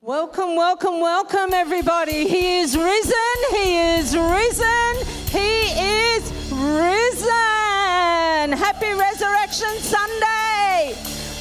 Welcome, welcome, welcome, everybody. He is risen. He is risen. He is risen. Happy Resurrection Sunday.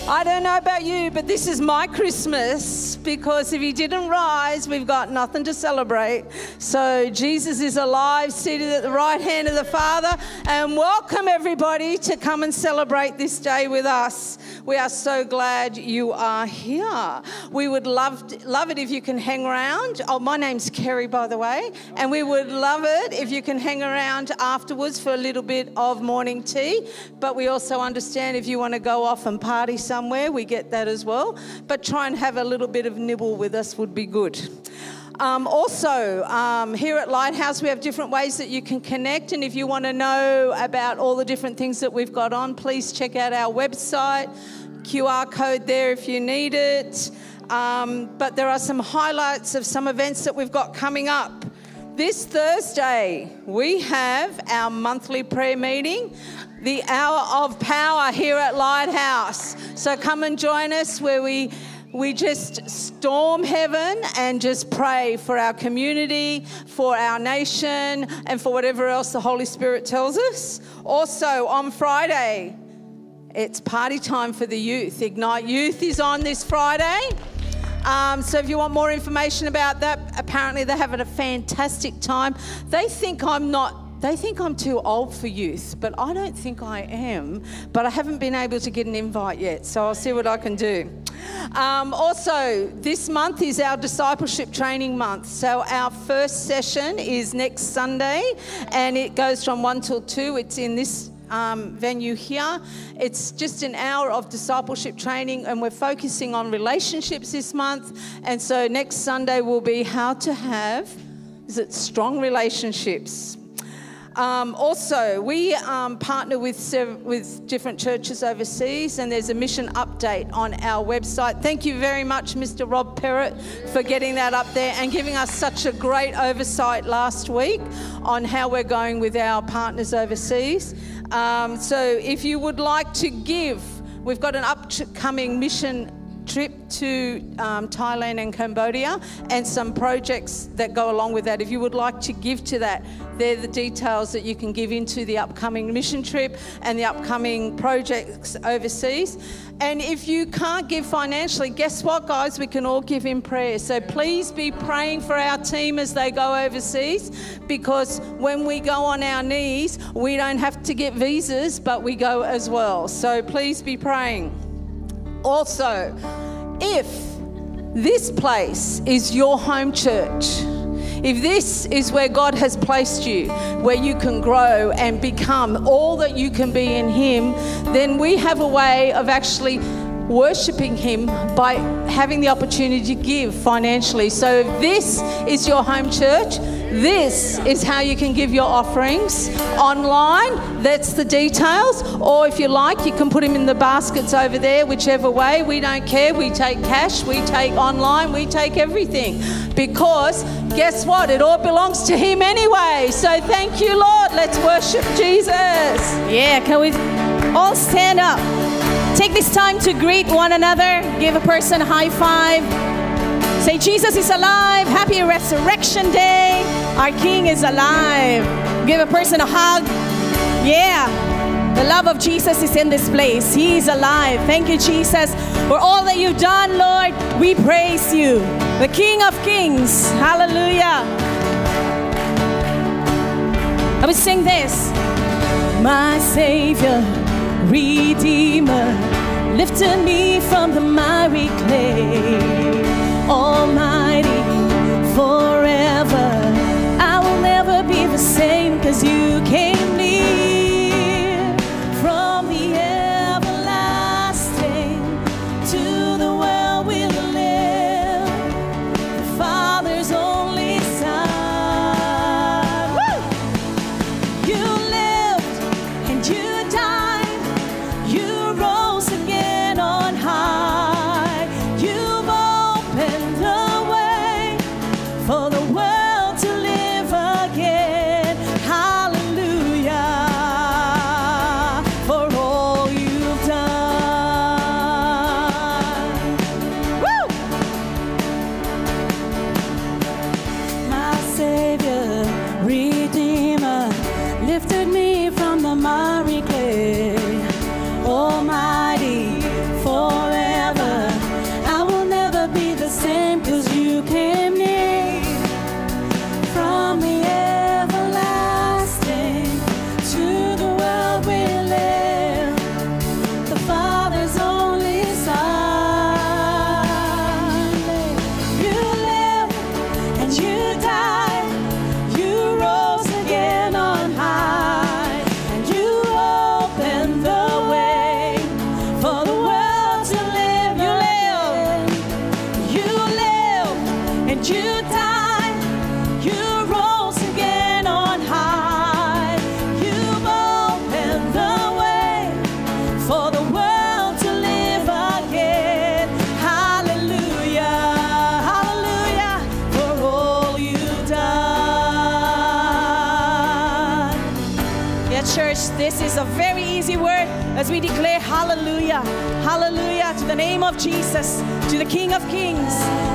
I don't know about you, but this is my Christmas because if he didn't rise, we've got nothing to celebrate. So Jesus is alive, seated at the right hand of the Father, and welcome everybody to come and celebrate this day with us. We are so glad you are here. We would love love it if you can hang around. Oh, my name's Kerry, by the way, and we would love it if you can hang around afterwards for a little bit of morning tea. But we also understand if you want to go off and party somewhere, we get that as well. But try and have a little bit of nibble with us would be good. Um, also, um, here at Lighthouse, we have different ways that you can connect. And if you want to know about all the different things that we've got on, please check out our website. QR code there if you need it. Um, but there are some highlights of some events that we've got coming up. This Thursday, we have our monthly prayer meeting, the Hour of Power here at Lighthouse. So come and join us where we we just storm heaven and just pray for our community, for our nation, and for whatever else the Holy Spirit tells us. Also, on Friday, it's party time for the youth. Ignite Youth is on this Friday. Um, so if you want more information about that, apparently they're having a fantastic time. They think I'm not they think I'm too old for youth, but I don't think I am. But I haven't been able to get an invite yet, so I'll see what I can do. Um, also, this month is our discipleship training month. So, our first session is next Sunday, and it goes from 1 till 2. It's in this um, venue here. It's just an hour of discipleship training, and we're focusing on relationships this month. And so next Sunday will be how to have is it strong relationships. Um, also, we um, partner with, with different churches overseas, and there's a mission update on our website. Thank you very much, Mr. Rob Perrott, for getting that up there and giving us such a great oversight last week on how we're going with our partners overseas. Um, so, if you would like to give, we've got an upcoming mission trip to um, Thailand and Cambodia and some projects that go along with that. If you would like to give to that, they're the details that you can give into the upcoming mission trip and the upcoming projects overseas. And if you can't give financially, guess what, guys? We can all give in prayer. So please be praying for our team as they go overseas because when we go on our knees, we don't have to get visas, but we go as well. So please be praying. Also, if this place is your home church, if this is where God has placed you, where you can grow and become all that you can be in Him, then we have a way of actually worshiping Him by having the opportunity to give financially. So, this is your home church, this is how you can give your offerings online. That's the details. Or if you like, you can put them in the baskets over there, whichever way. We don't care. We take cash, we take online, we take everything. Because guess what? It all belongs to Him anyway. So thank you, Lord. Let's worship Jesus. Yeah, can we all stand up? Take this time to greet one another, give a person a high five. Say, Jesus is alive. Happy Resurrection Day. Our King is alive. Give a person a hug. Yeah. The love of Jesus is in this place. He is alive. Thank you, Jesus, for all that you've done, Lord. We praise you, the King of Kings. Hallelujah. I would sing this My Savior, Redeemer, lifted me from the miry clay. Almighty, forever. I will never be the same because you came Jesus, to the King of Kings.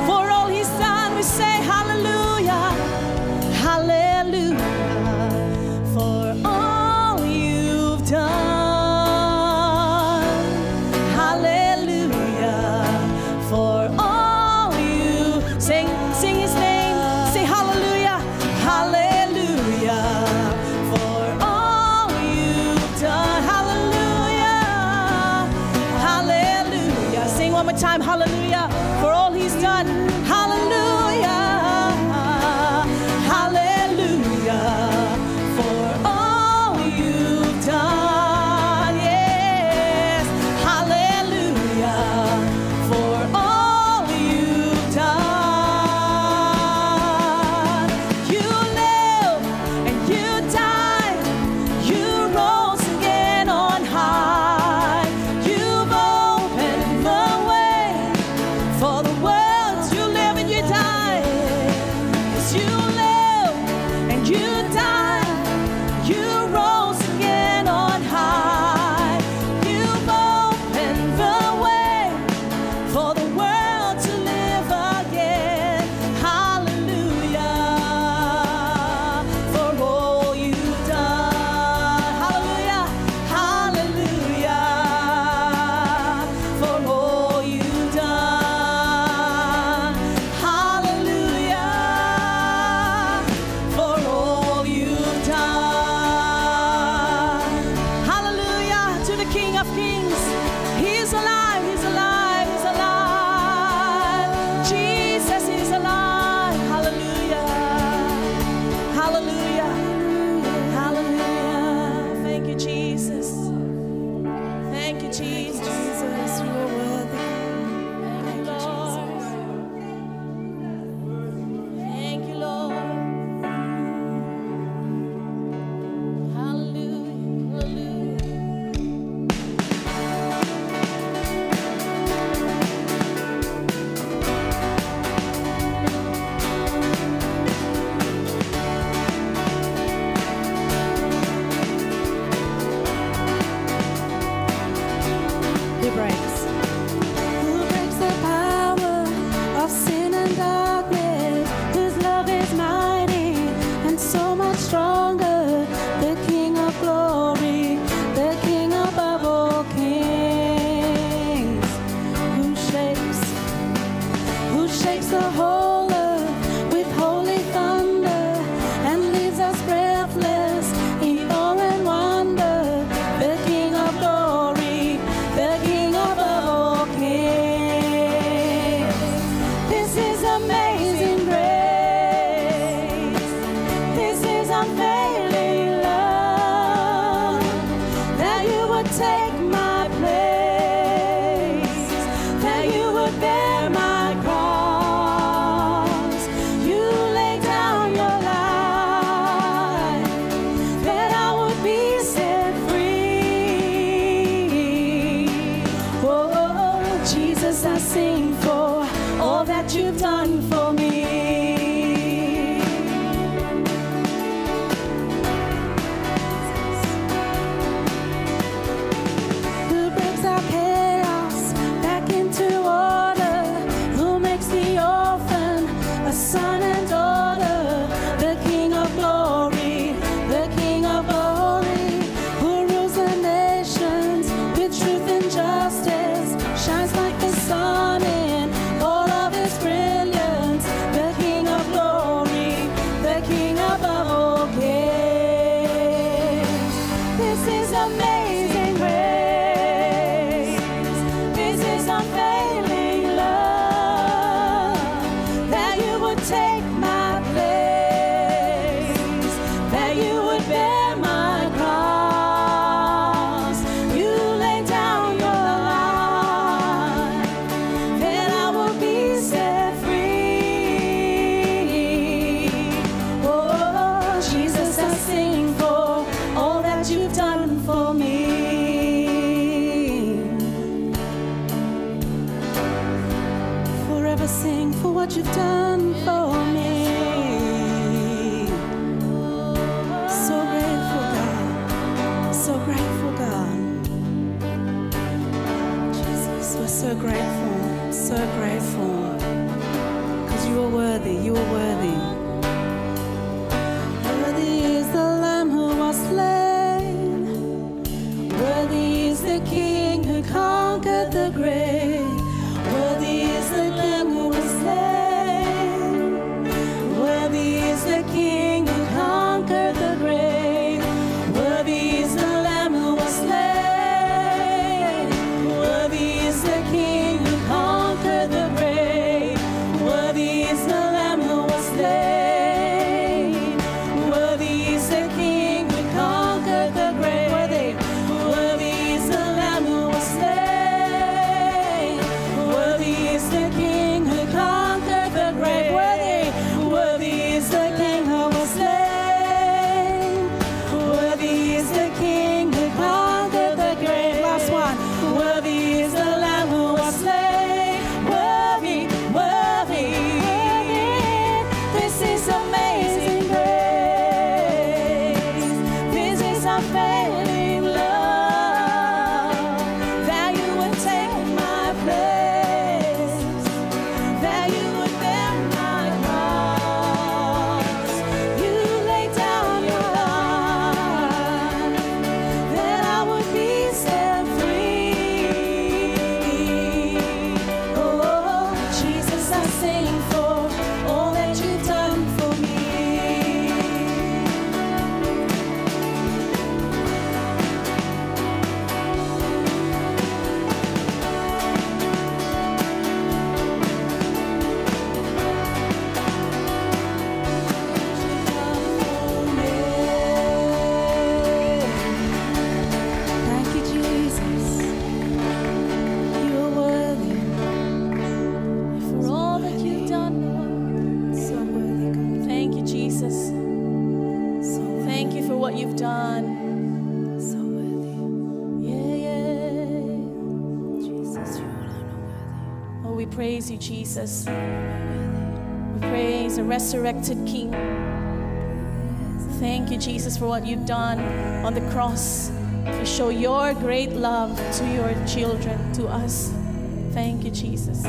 Jesus. We praise a resurrected King. Thank you, Jesus, for what you've done on the cross to show your great love to your children, to us. Thank you, Jesus.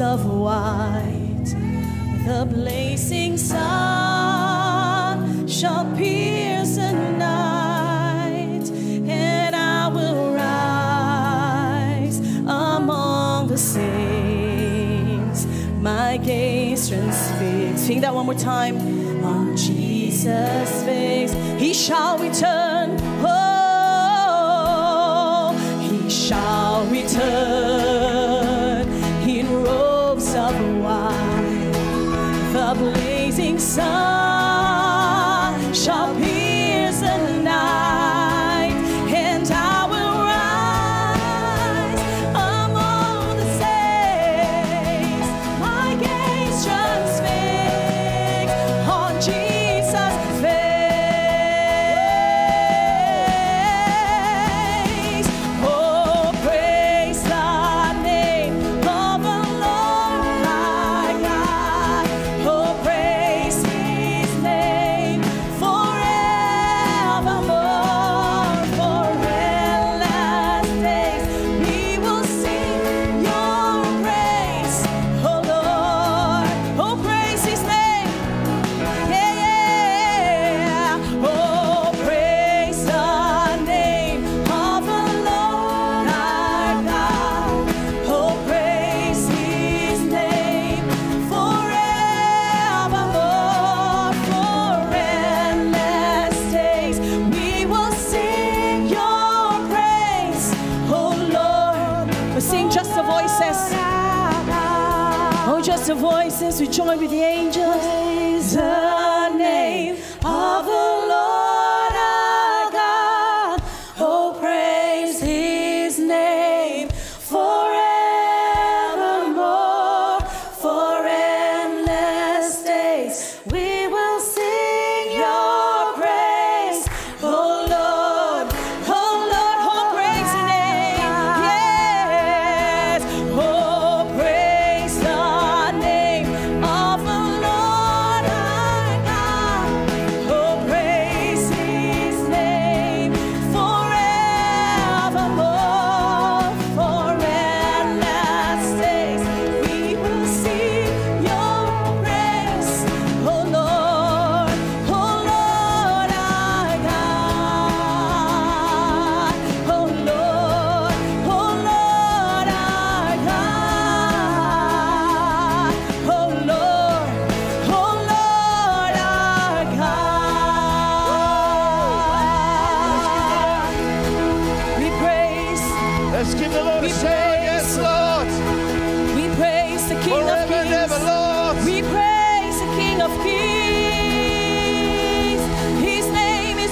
Of white. The blazing sun shall pierce the night, and I will rise among the saints. My gaze transfixed. Sing that one more time. On Jesus' face, He shall return. Oh, He shall return blazing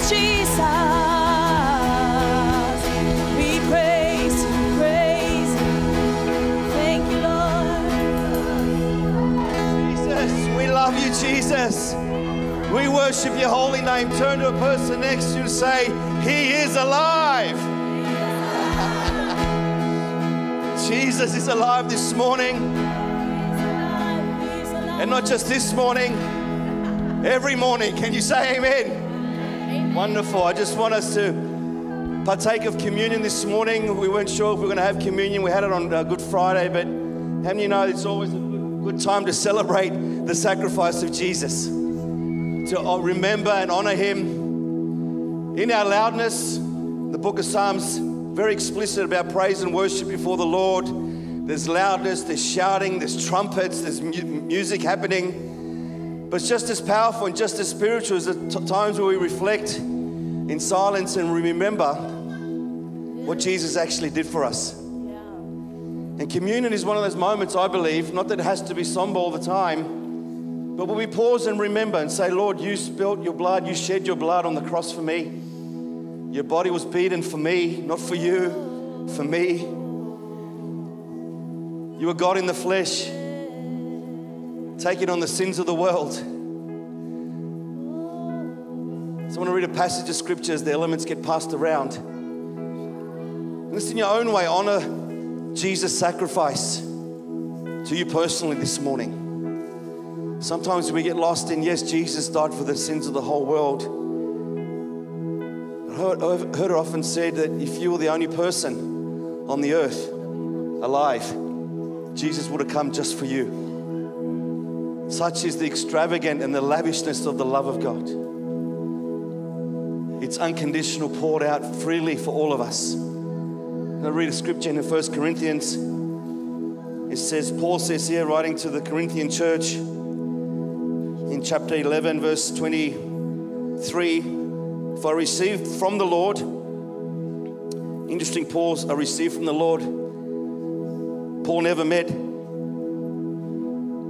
Jesus. We praise. Praise. Thank you, Lord. Jesus, we love you, Jesus. We worship your holy name. Turn to a person next to you and say, He is alive. Jesus is alive this morning. And not just this morning, every morning. Can you say amen? Wonderful. I just want us to partake of communion this morning. We weren't sure if we were going to have communion. We had it on uh, Good Friday, but how many you know it's always a good, good time to celebrate the sacrifice of Jesus? To uh, remember and honor Him. In our loudness, the book of Psalms very explicit about praise and worship before the Lord. There's loudness, there's shouting, there's trumpets, there's mu- music happening. But it's just as powerful and just as spiritual as the t- times where we reflect in silence and remember what Jesus actually did for us. And communion is one of those moments, I believe, not that it has to be somber all the time, but when we pause and remember and say, Lord, you spilt your blood, you shed your blood on the cross for me. Your body was beaten for me, not for you, for me. You were God in the flesh, taking on the sins of the world. So I want to read a passage of scripture as the elements get passed around. Listen in your own way, honor Jesus' sacrifice to you personally this morning. Sometimes we get lost in, yes, Jesus died for the sins of the whole world. I've heard it often said that if you were the only person on the earth alive, Jesus would have come just for you. Such is the extravagant and the lavishness of the love of God. It's unconditional, poured out freely for all of us. I read a scripture in 1 Corinthians. It says, Paul says here, writing to the Corinthian church in chapter 11, verse 23, For I received from the Lord, interesting pause, I received from the Lord. Paul never met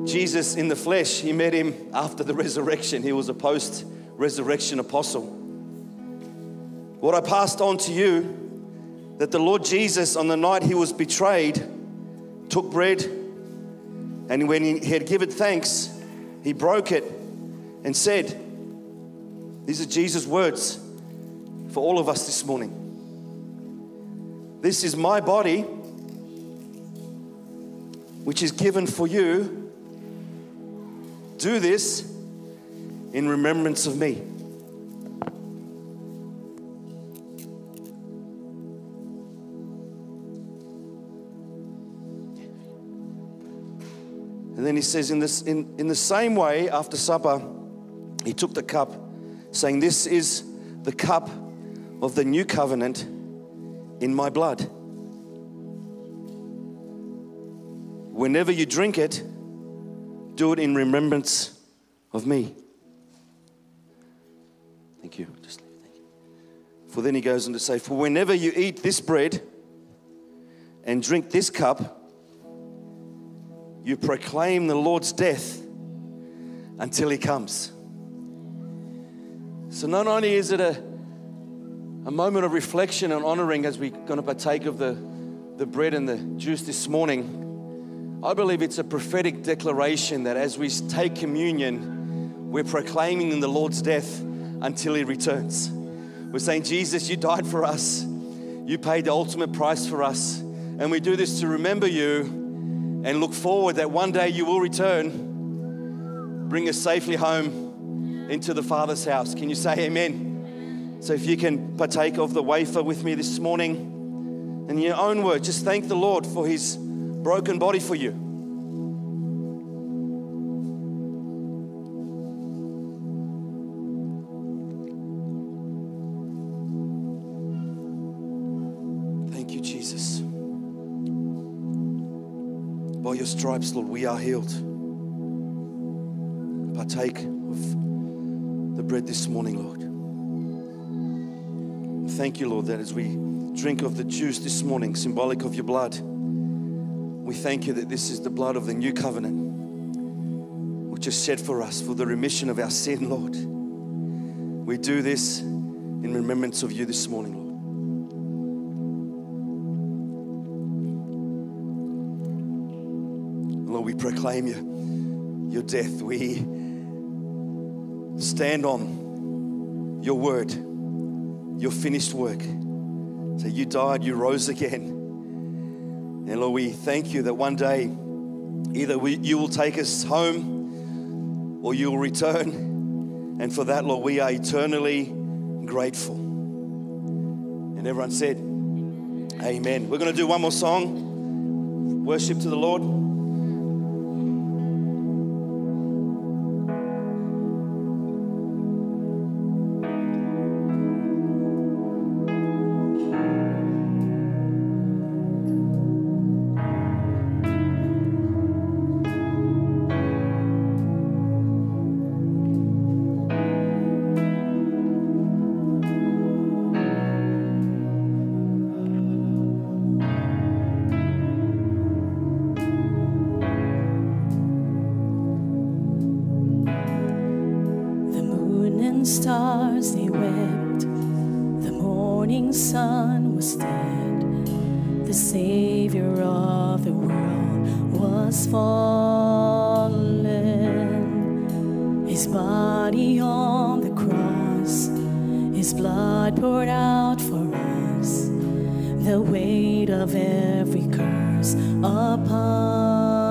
Jesus in the flesh, he met him after the resurrection. He was a post resurrection apostle. What I passed on to you that the Lord Jesus, on the night he was betrayed, took bread, and when he had given thanks, he broke it and said, These are Jesus' words for all of us this morning. This is my body, which is given for you. Do this in remembrance of me. And then he says, in, this, in, in the same way, after supper, he took the cup, saying, This is the cup of the new covenant in my blood. Whenever you drink it, do it in remembrance of me. Thank you. Just leave. Thank you. For then he goes on to say, For whenever you eat this bread and drink this cup, you proclaim the Lord's death until he comes. So not only is it a, a moment of reflection and honoring as we're going to partake of the, the bread and the juice this morning, I believe it's a prophetic declaration that as we take communion, we're proclaiming the Lord's death until he returns. We're saying, Jesus, you died for us. You paid the ultimate price for us. And we do this to remember you and look forward that one day you will return, bring us safely home into the Father's house. Can you say amen? So if you can partake of the wafer with me this morning, in your own word, just thank the Lord for his broken body for you. Thank you, Jesus. By your stripes, Lord, we are healed. Partake of the bread this morning, Lord. Thank you, Lord, that as we drink of the juice this morning, symbolic of your blood, we thank you that this is the blood of the new covenant, which is shed for us for the remission of our sin, Lord. We do this in remembrance of you this morning, Lord. Lord, we proclaim you, your death. We stand on your word, your finished work. So you died, you rose again. And Lord, we thank you that one day either we, you will take us home or you will return. And for that, Lord, we are eternally grateful. And everyone said, Amen. We're going to do one more song. Worship to the Lord. The weight of every curse upon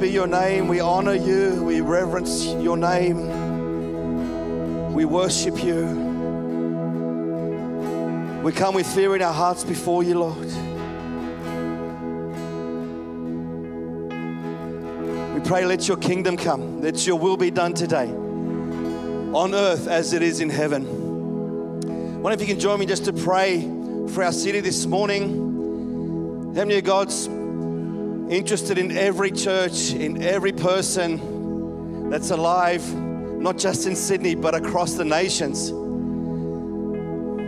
Be your name. We honor you. We reverence your name. We worship you. We come with fear in our hearts before you, Lord. We pray, let your kingdom come. Let your will be done today on earth as it is in heaven. I Wonder if you can join me just to pray for our city this morning. Heavenly God's interested in every church, in every person that's alive, not just in Sydney, but across the nations.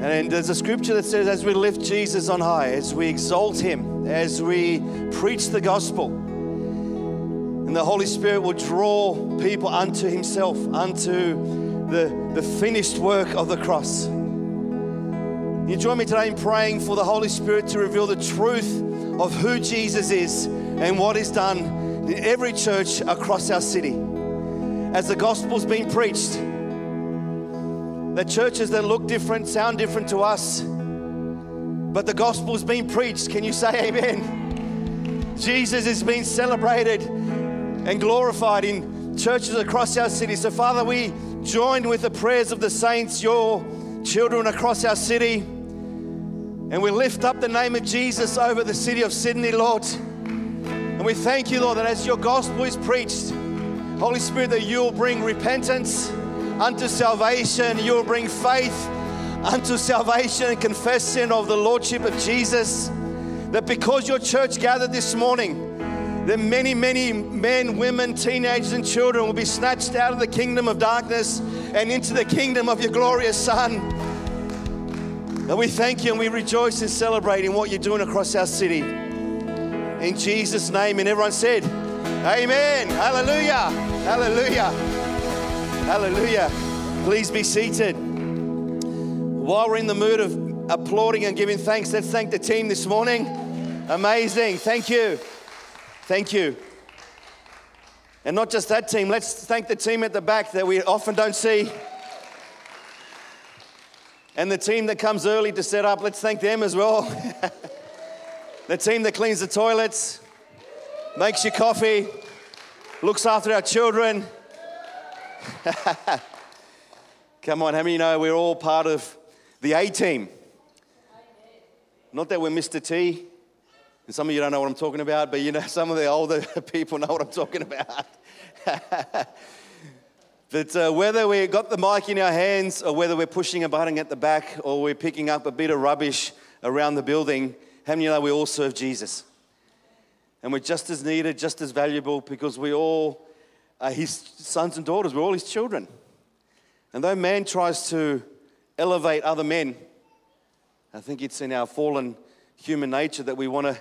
And there's a scripture that says, as we lift Jesus on high, as we exalt him, as we preach the gospel, and the Holy Spirit will draw people unto himself, unto the, the finished work of the cross. You join me today in praying for the Holy Spirit to reveal the truth of who Jesus is and what is done in every church across our city. As the gospel's been preached, the churches that look different, sound different to us, but the gospel's been preached. Can you say amen? Jesus is being celebrated and glorified in churches across our city. So, Father, we join with the prayers of the saints, your children across our city. And we lift up the name of Jesus over the city of Sydney, Lord. And we thank you, Lord, that as your gospel is preached, Holy Spirit, that you'll bring repentance unto salvation, you'll bring faith unto salvation and confession of the Lordship of Jesus. That because your church gathered this morning, that many, many men, women, teenagers, and children will be snatched out of the kingdom of darkness and into the kingdom of your glorious Son. And we thank you and we rejoice in celebrating what you're doing across our city. In Jesus' name. And everyone said, Amen. Hallelujah. Hallelujah. Hallelujah. Please be seated. While we're in the mood of applauding and giving thanks, let's thank the team this morning. Amazing. Thank you. Thank you. And not just that team, let's thank the team at the back that we often don't see. And the team that comes early to set up, let's thank them as well. the team that cleans the toilets, makes your coffee, looks after our children. Come on, how many know we're all part of the A team? Not that we're Mr. T, and some of you don't know what I'm talking about, but you know, some of the older people know what I'm talking about. that uh, whether we've got the mic in our hands or whether we're pushing a button at the back or we're picking up a bit of rubbish around the building, how many know we all serve Jesus? And we're just as needed, just as valuable because we all are his sons and daughters. We're all his children. And though man tries to elevate other men, I think it's in our fallen human nature that we want to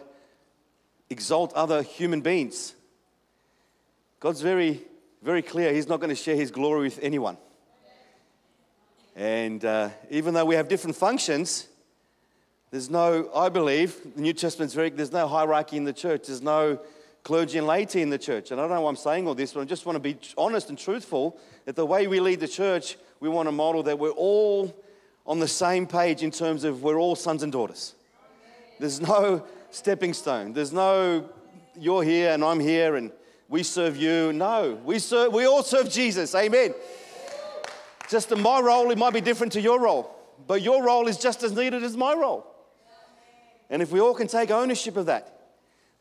exalt other human beings. God's very very clear he's not going to share his glory with anyone. And uh, even though we have different functions, there's no, I believe, the New Testament's very, there's no hierarchy in the church. There's no clergy and laity in the church. And I don't know why I'm saying all this, but I just want to be honest and truthful that the way we lead the church, we want to model that we're all on the same page in terms of we're all sons and daughters. There's no stepping stone. There's no, you're here and I'm here and we serve you. No, we, serve, we all serve Jesus. Amen. Just in my role, it might be different to your role, but your role is just as needed as my role. And if we all can take ownership of that,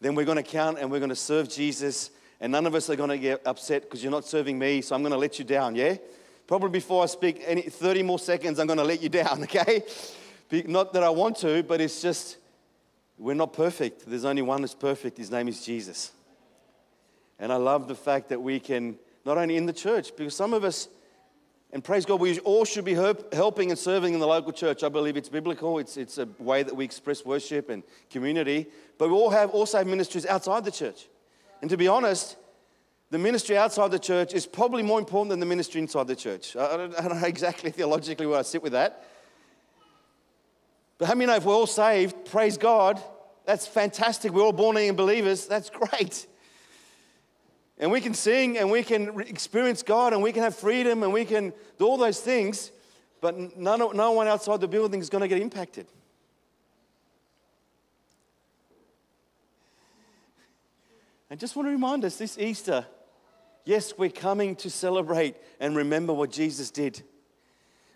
then we're going to count and we're going to serve Jesus. And none of us are going to get upset because you're not serving me, so I'm going to let you down, yeah? Probably before I speak any 30 more seconds, I'm going to let you down, okay? Not that I want to, but it's just, we're not perfect. There's only one that's perfect. His name is Jesus. And I love the fact that we can, not only in the church, because some of us, and praise God, we all should be helping and serving in the local church. I believe it's biblical. It's, it's a way that we express worship and community. But we all have also have ministries outside the church. And to be honest, the ministry outside the church is probably more important than the ministry inside the church. I don't, I don't know exactly theologically where I sit with that. But how many know if we're all saved, praise God, that's fantastic. We're all born again believers. That's great. And we can sing and we can experience God and we can have freedom and we can do all those things, but none, no one outside the building is going to get impacted. I just want to remind us this Easter, yes, we're coming to celebrate and remember what Jesus did.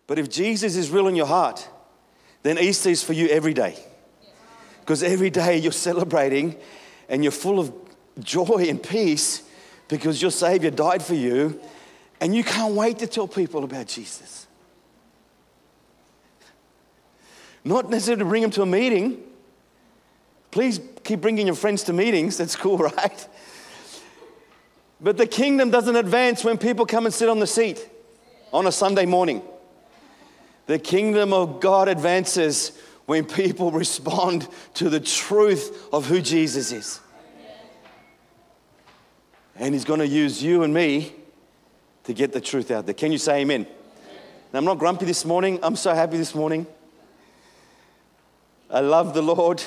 But if Jesus is real in your heart, then Easter is for you every day. Because every day you're celebrating and you're full of joy and peace because your Savior died for you and you can't wait to tell people about Jesus. Not necessarily to bring them to a meeting. Please keep bringing your friends to meetings. That's cool, right? But the kingdom doesn't advance when people come and sit on the seat on a Sunday morning. The kingdom of God advances when people respond to the truth of who Jesus is. And He's going to use you and me to get the truth out there. Can you say amen? I'm not grumpy this morning. I'm so happy this morning. I love the Lord.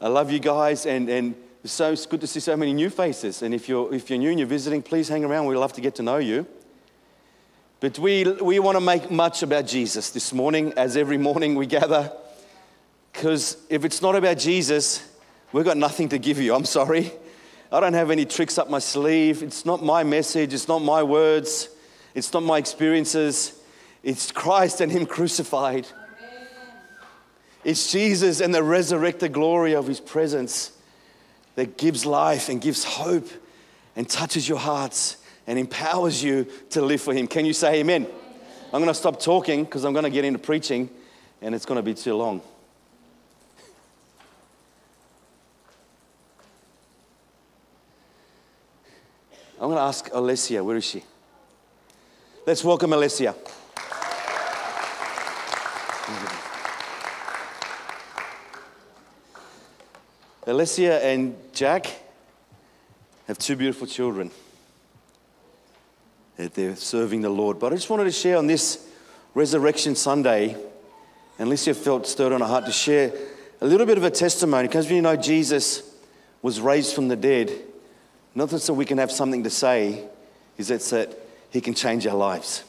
I love you guys, and, and it's so it's good to see so many new faces. And if you're, if you're new and you're visiting, please hang around. We'd love to get to know you. But we, we want to make much about Jesus this morning, as every morning we gather. Because if it's not about Jesus, we've got nothing to give you. I'm sorry. I don't have any tricks up my sleeve. It's not my message. It's not my words. It's not my experiences. It's Christ and Him crucified. It's Jesus and the resurrected glory of His presence that gives life and gives hope and touches your hearts and empowers you to live for Him. Can you say amen? I'm going to stop talking because I'm going to get into preaching and it's going to be too long. I'm going to ask Alessia, where is she? Let's welcome Alessia. Alessia and Jack have two beautiful children they're serving the Lord. But I just wanted to share on this Resurrection Sunday, and Alicia felt stirred on her heart to share a little bit of a testimony because we know Jesus was raised from the dead, not that so we can have something to say, is that, that He can change our lives.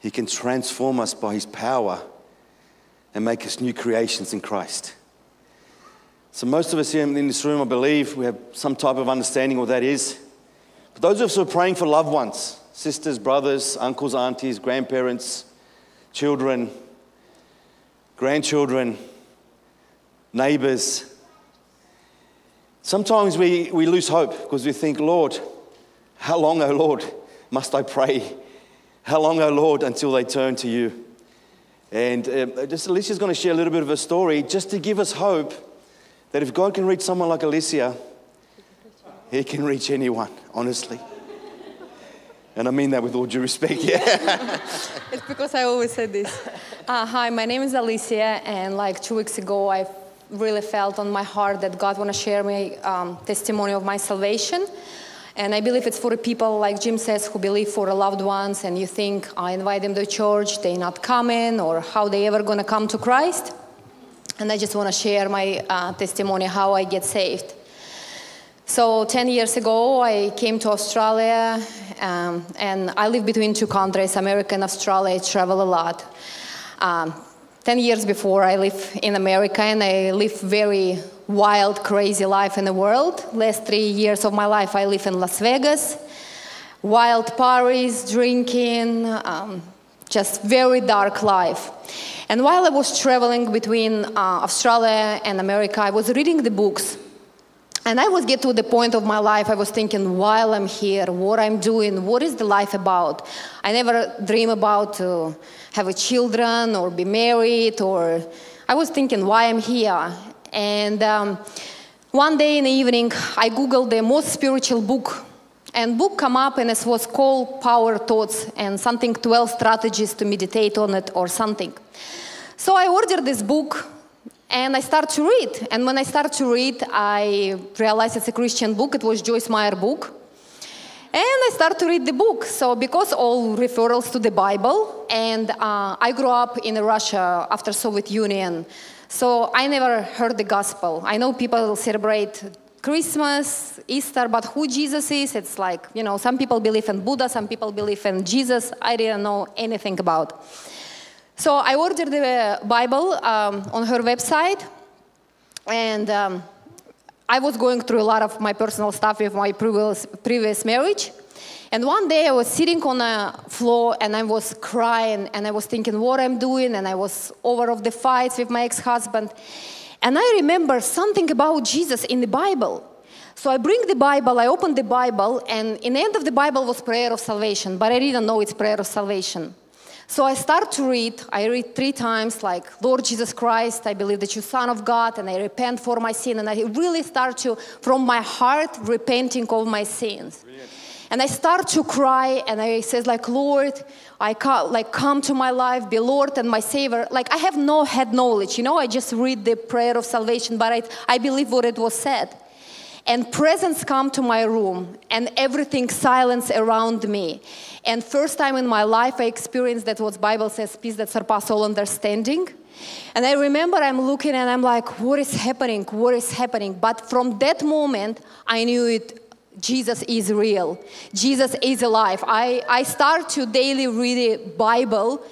He can transform us by His power and make us new creations in Christ. So, most of us here in this room, I believe, we have some type of understanding of what that is. But those of us who are praying for loved ones, sisters, brothers, uncles, aunties, grandparents, children, grandchildren, neighbors, sometimes we, we lose hope because we think, Lord, how long, oh Lord, must I pray? How long, oh Lord, until they turn to you? And um, just Alicia's going to share a little bit of a story just to give us hope that if God can reach someone like Alicia, He can reach anyone, honestly. And I mean that with all due respect, yeah. It's because I always say this. Uh, hi, my name is Alicia, and like two weeks ago, I really felt on my heart that God want to share my um, testimony of my salvation. And I believe it's for people, like Jimm says, who believe for loved ones, and you think, I invite them to church, they not coming, or how they ever gonna come to Christ. And I just want to share my uh, testimony how I get saved. So 10 years ago, I came to Australia, um, and I live between two countries, America and Australia. I travel a lot. Um, 10 years before, I live in America, and I live very wild, crazy life in the world. Last three years of my life, I live in Las Vegas. Wild parties, drinking, um, just very dark life. And while I was traveling between uh, Australia and America, I was reading the books. And I was get to the point of my life, I was thinking, while I'm here, what I'm doing, what is the life about? I never dream about to have a children or be married, or I was thinking why I'm here. And um, one day in the evening, I googled the most spiritual book and book come up and it was called Power Thoughts and something 12 strategies to meditate on it or something. So I ordered this book and I start to read. And when I start to read, I realized it's a Christian book. It was Joyce Meyer book. And I start to read the book. So because all referrals to the Bible, and uh, I grew up in Russia after Soviet Union, so I never heard the gospel. I know people celebrate Christmas, Easter, but who Jesus is, it's like, you know, some people believe in Buddha, some people believe in Jesus. I didn't know anything about. So I ordered the Bible um, on her website, and um, I was going through a lot of my personal stuff with my previous, previous marriage. And one day I was sitting on a floor and I was crying and I was thinking what I'm doing and I was over of the fights with my ex-husband. And I remember something about Jesus in the Bible. So I bring the Bible, I open the Bible, and in the end of the Bible was prayer of salvation, but I didn't know it's prayer of salvation. So I start to read. I read three times, like, Lord Jesus Christ, I believe that you're Son of God, and I repent for my sin. And I really start to, from my heart, repenting of my sins. And I start to cry, and I says like, Lord, I ca- like come to my life, be Lord and my Savior. Like I have no head knowledge, you know. I just read the prayer of salvation, but I, I believe what it was said and presence come to my room and everything silence around me. And first time in my life i experienced that what bible says peace that surpasses all understanding. And i remember i'm looking and i'm like what is happening? What is happening? But from that moment i knew it jesus is real. Jesus is alive. I, I start to daily read the bible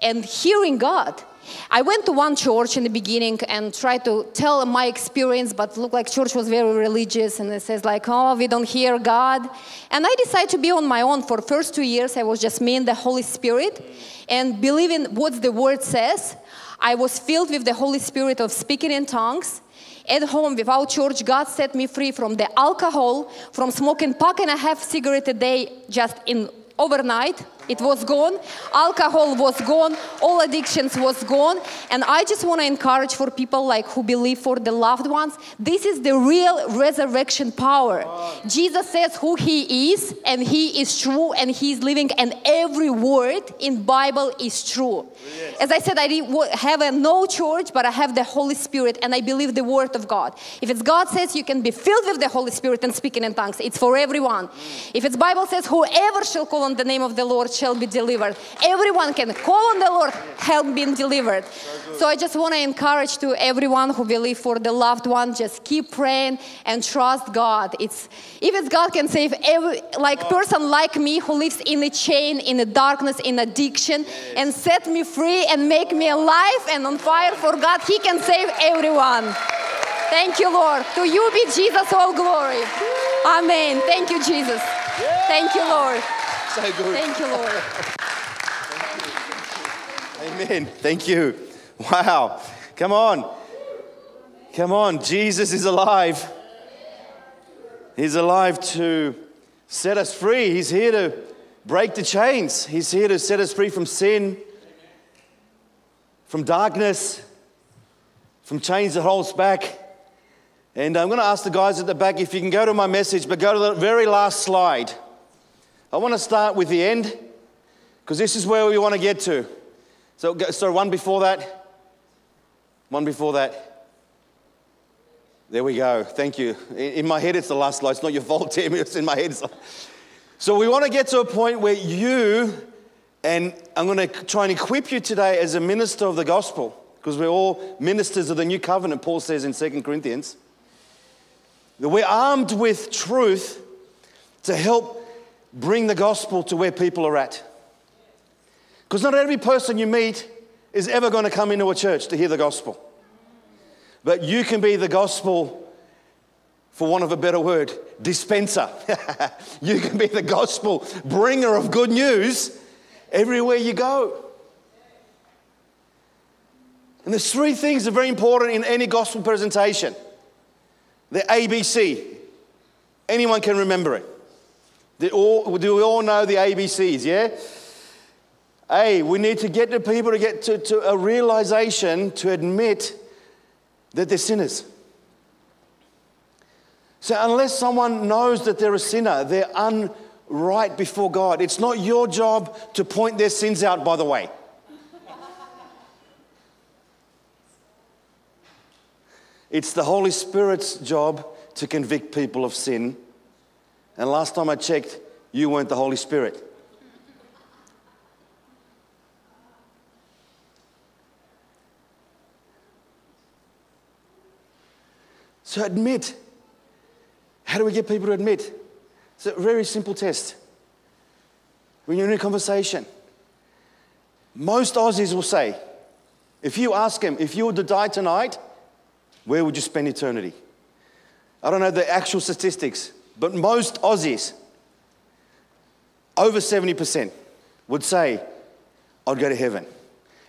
and hearing god I went to one church in the beginning and tried to tell my experience, but looked like church was very religious and it says like, oh, we don't hear God. And I decided to be on my own for first two years. I was just me and the Holy Spirit and believing what the word says. I was filled with the Holy Spirit of speaking in tongues. At home, without church, God set me free from the alcohol, from smoking pack and a half cigarette a day just in overnight it was gone. Alcohol was gone. All addictions was gone. And i just want to encourage for people like who believe for the loved ones this is the real resurrection power. Jesus says who he is and he is true and he is living and every word in bible is true. As i said i have a no church but i have the holy spirit and i believe the word of god. If it's god says you can be filled with the holy spirit and speaking in tongues it's for everyone. Mm. If it's bible says whoever shall call on the name of the lord shall be delivered. Everyone can call on the Lord, help being delivered. So I just want to encourage to everyone who believe for the loved one, just keep praying and trust God. It's if it's God can save every like person like me who lives in a chain, in a darkness, in addiction, and set me free and make me alive and on fire for God. He can save everyone. Thank you, Lord. To you be Jesus all glory. Amen. Thank you, Jesus. Thank you, Lord. So good. Thank you, Lord. Amen. Thank you. Wow. Come on. Come on. Jesus is alive. He's alive to set us free. He's here to break the chains. He's here to set us free from sin, from darkness, from chains that hold us back. And I'm going to ask the guys at the back if you can go to my message, but go to the very last slide. I want to start with the end because this is where we want to get to. So, so one before that, one before that. There we go. Thank you. In my head, it's the last slide. It's not your fault, Tim. It's in my head. So we want to get to a point where you, and I'm going to try and equip you today as a minister of the gospel, because we're all ministers of the new covenant, Paul says in 2 Corinthians. That we're armed with truth to help bring the gospel to where people are at. Because not every person you meet is ever going to come into a church to hear the gospel. But you can be the gospel, for want of a better word, dispenser. you can be the gospel bringer of good news everywhere you go. And there's three things that are very important in any gospel presentation. The ABC. Anyone can remember it. All, do we all know the ABCs, yeah? A, we need to get the people to get to, to a realization to admit that they're sinners. So, unless someone knows that they're a sinner, they're unright before God. It's not your job to point their sins out, by the way. It's the Holy Spirit's job to convict people of sin and last time I checked, you weren't the Holy Spirit. So admit. How do we get people to admit? It's a very simple test. When you're in a conversation, most Aussies will say, if you ask them, if you were to die tonight, where would you spend eternity? I don't know the actual statistics, but most Aussies, over 70%, would say, I'd go to heaven.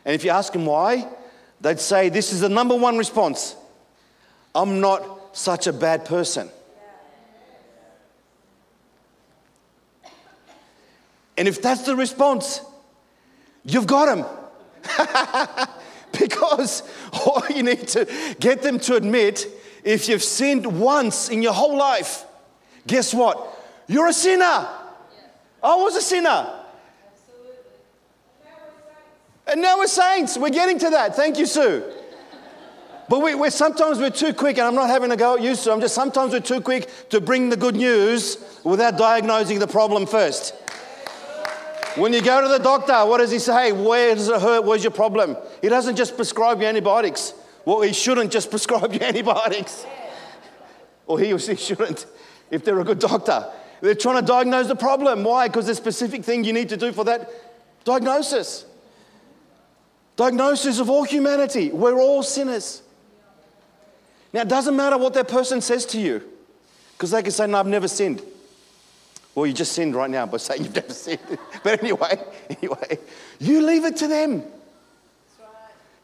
And if you ask them why, they'd say, This is the number one response I'm not such a bad person. And if that's the response, you've got them. because all you need to get them to admit if you've sinned once in your whole life, guess what? You're a sinner. I was a sinner. And now we're saints. We're getting to that. Thank you, Sue. But we, we're, sometimes we're too quick, and I'm not having a go at you, Sue. I'm just sometimes we're too quick to bring the good news without diagnosing the problem first. When you go to the doctor, what does he say? Where does it hurt? Where's your problem? He doesn't just prescribe you antibiotics. Well, he shouldn't just prescribe you antibiotics. Or he or she shouldn't, if they're a good doctor. They're trying to diagnose the problem. Why? Because there's a specific thing you need to do for that diagnosis. Diagnosis of all humanity. We're all sinners. Now, it doesn't matter what that person says to you, because they can say, No, I've never sinned. Well, you just sinned right now by saying you've never sinned. But anyway, anyway, you leave it to them.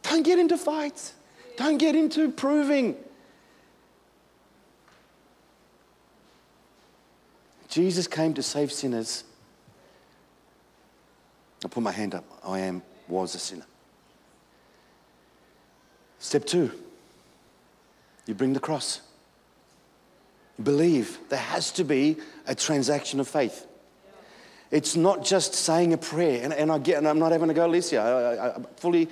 Don't get into fights. Don't get into proving. Jesus came to save sinners. I put my hand up. I am, was a sinner. Step two, you bring the cross. You Believe. There has to be a transaction of faith. It's not just saying a prayer. And, and I get, and I'm not having to go, Alicia. I, I, I fully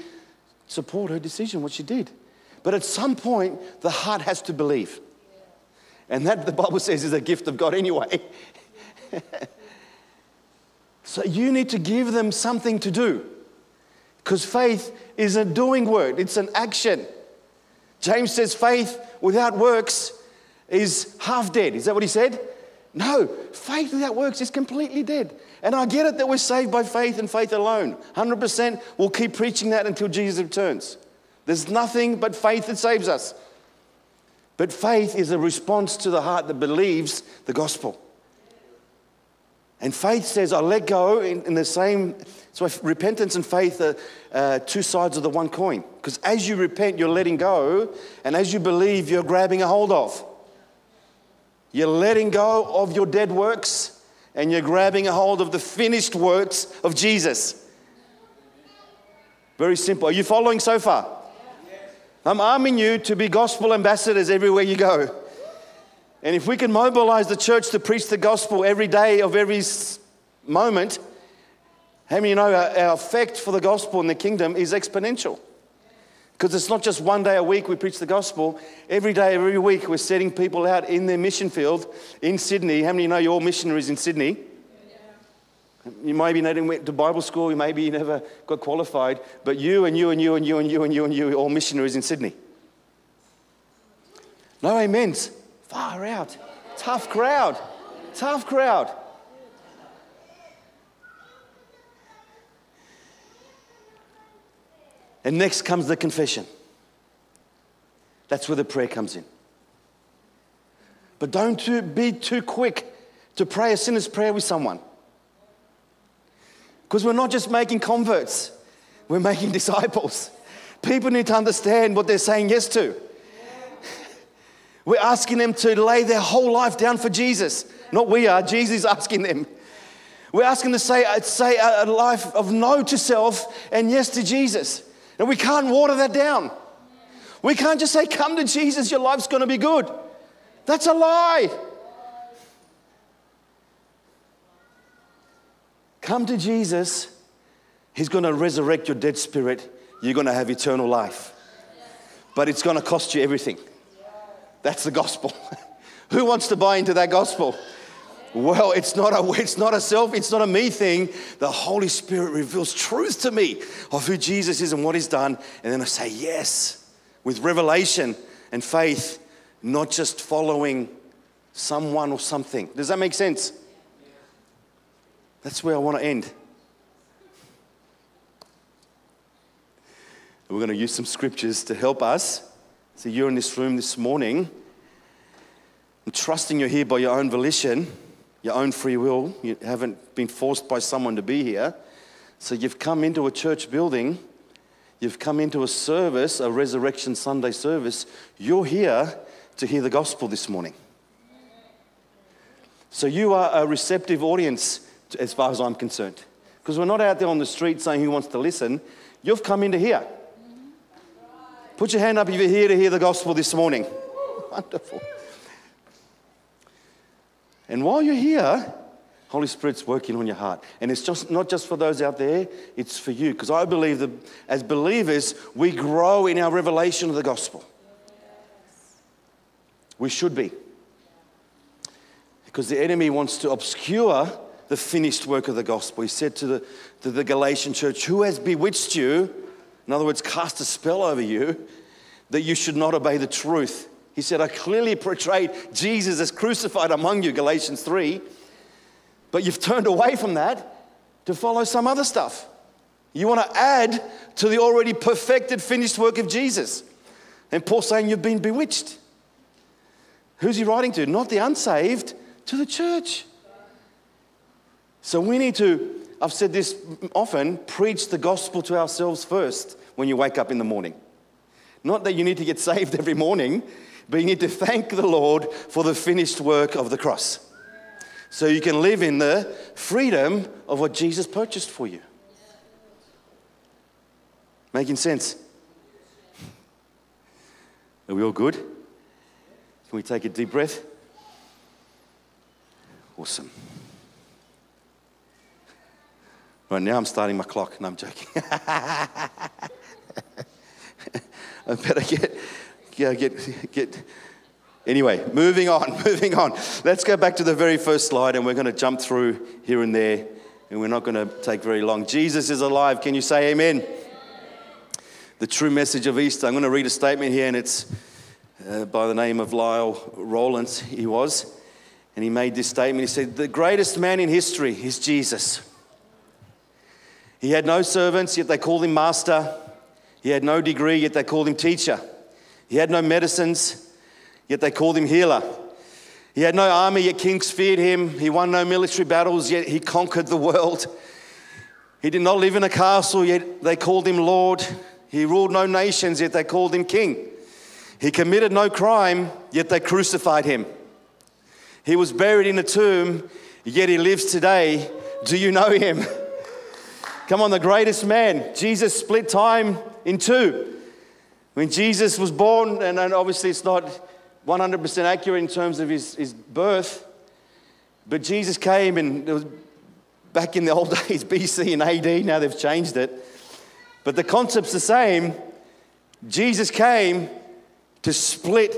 support her decision, what she did. But at some point, the heart has to believe. And that, the Bible says, is a gift of God anyway. so you need to give them something to do. Because faith is a doing word, it's an action. James says faith without works is half dead. Is that what he said? No, faith without works is completely dead. And I get it that we're saved by faith and faith alone. 100% we'll keep preaching that until Jesus returns. There's nothing but faith that saves us. But faith is a response to the heart that believes the gospel. And faith says, I let go in, in the same. So repentance and faith are uh, two sides of the one coin. Because as you repent, you're letting go. And as you believe, you're grabbing a hold of. You're letting go of your dead works and you're grabbing a hold of the finished works of Jesus. Very simple. Are you following so far? I'm arming you to be gospel ambassadors everywhere you go. And if we can mobilize the church to preach the gospel every day of every moment, how many you know our, effect for the gospel in the kingdom is exponential? Because it's not just one day a week we preach the gospel. Every day, every week, we're setting people out in their mission field in Sydney. How many know you're all missionaries in Sydney? You maybe never went to Bible school, you maybe you never got qualified, but you and you and you and you and you and you and you are all missionaries in Sydney. No amens. Far out. Tough crowd. Tough crowd. And next comes the confession. That's where the prayer comes in. But don't too, be too quick to pray a sinner's prayer with someone. Because we're not just making converts, we're making disciples. People need to understand what they're saying yes to. We're asking them to lay their whole life down for Jesus. Not we are, Jesus is asking them. We're asking them to say, uh, say a life of no to self and yes to Jesus. And we can't water that down. We can't just say, Come to Jesus, your life's going to be good. That's a lie. Come to Jesus, He's going to resurrect your dead spirit. You're going to have eternal life. But it's going to cost you everything. That's the gospel. Who wants to buy into that gospel? Well, it's not a it's not a self, it's not a me thing. The Holy Spirit reveals truth to me of who Jesus is and what he's done, and then I say yes with revelation and faith, not just following someone or something. Does that make sense? That's where I want to end. We're going to use some scriptures to help us. So you're in this room this morning, I'm trusting you're here by your own volition your own free will. You haven't been forced by someone to be here. So you've come into a church building, you've come into a service, a Resurrection Sunday service. You're here to hear the gospel this morning. So you are a receptive audience as far as I'm concerned. Because we're not out there on the street saying who wants to listen. You've come into here. Put your hand up if you're here to hear the gospel this morning. Wonderful. And while you're here, Holy Spirit's working on your heart. And it's just not just for those out there, it's for you. Because I believe that as believers, we grow in our revelation of the gospel. We should be. Because the enemy wants to obscure the finished work of the gospel. He said to the, to the Galatian church, Who has bewitched you? In other words, cast a spell over you that you should not obey the truth. He said, I clearly portrayed Jesus as crucified among you, Galatians 3, but you've turned away from that to follow some other stuff. You want to add to the already perfected, finished work of Jesus. And Paul's saying, You've been bewitched. Who's he writing to? Not the unsaved, to the church. So we need to, I've said this often, preach the gospel to ourselves first when you wake up in the morning. Not that you need to get saved every morning, but you need to thank the Lord for the finished work of the cross. So you can live in the freedom of what Jesus purchased for you. Making sense? Are we all good? Can we take a deep breath? Awesome. Right now, I'm starting my clock, and I'm joking. I better get, yeah, get, get. Anyway, moving on, moving on. Let's go back to the very first slide, and we're going to jump through here and there, and we're not going to take very long. Jesus is alive. Can you say amen? The true message of Easter. I'm going to read a statement here, and it's uh, by the name of Lyle Rowlands. He was. And he made this statement. He said, The greatest man in history is Jesus. He had no servants, yet they called him master. He had no degree, yet they called him teacher. He had no medicines, yet they called him healer. He had no army, yet kings feared him. He won no military battles, yet he conquered the world. He did not live in a castle, yet they called him Lord. He ruled no nations, yet they called him King. He committed no crime, yet they crucified him. He was buried in a tomb, yet he lives today. Do you know him? Come on, the greatest man. Jesus split time in two. When Jesus was born, and obviously it's not 100% accurate in terms of his, his birth, but Jesus came and it was back in the old days, BC and AD, now they've changed it. But the concept's the same. Jesus came to split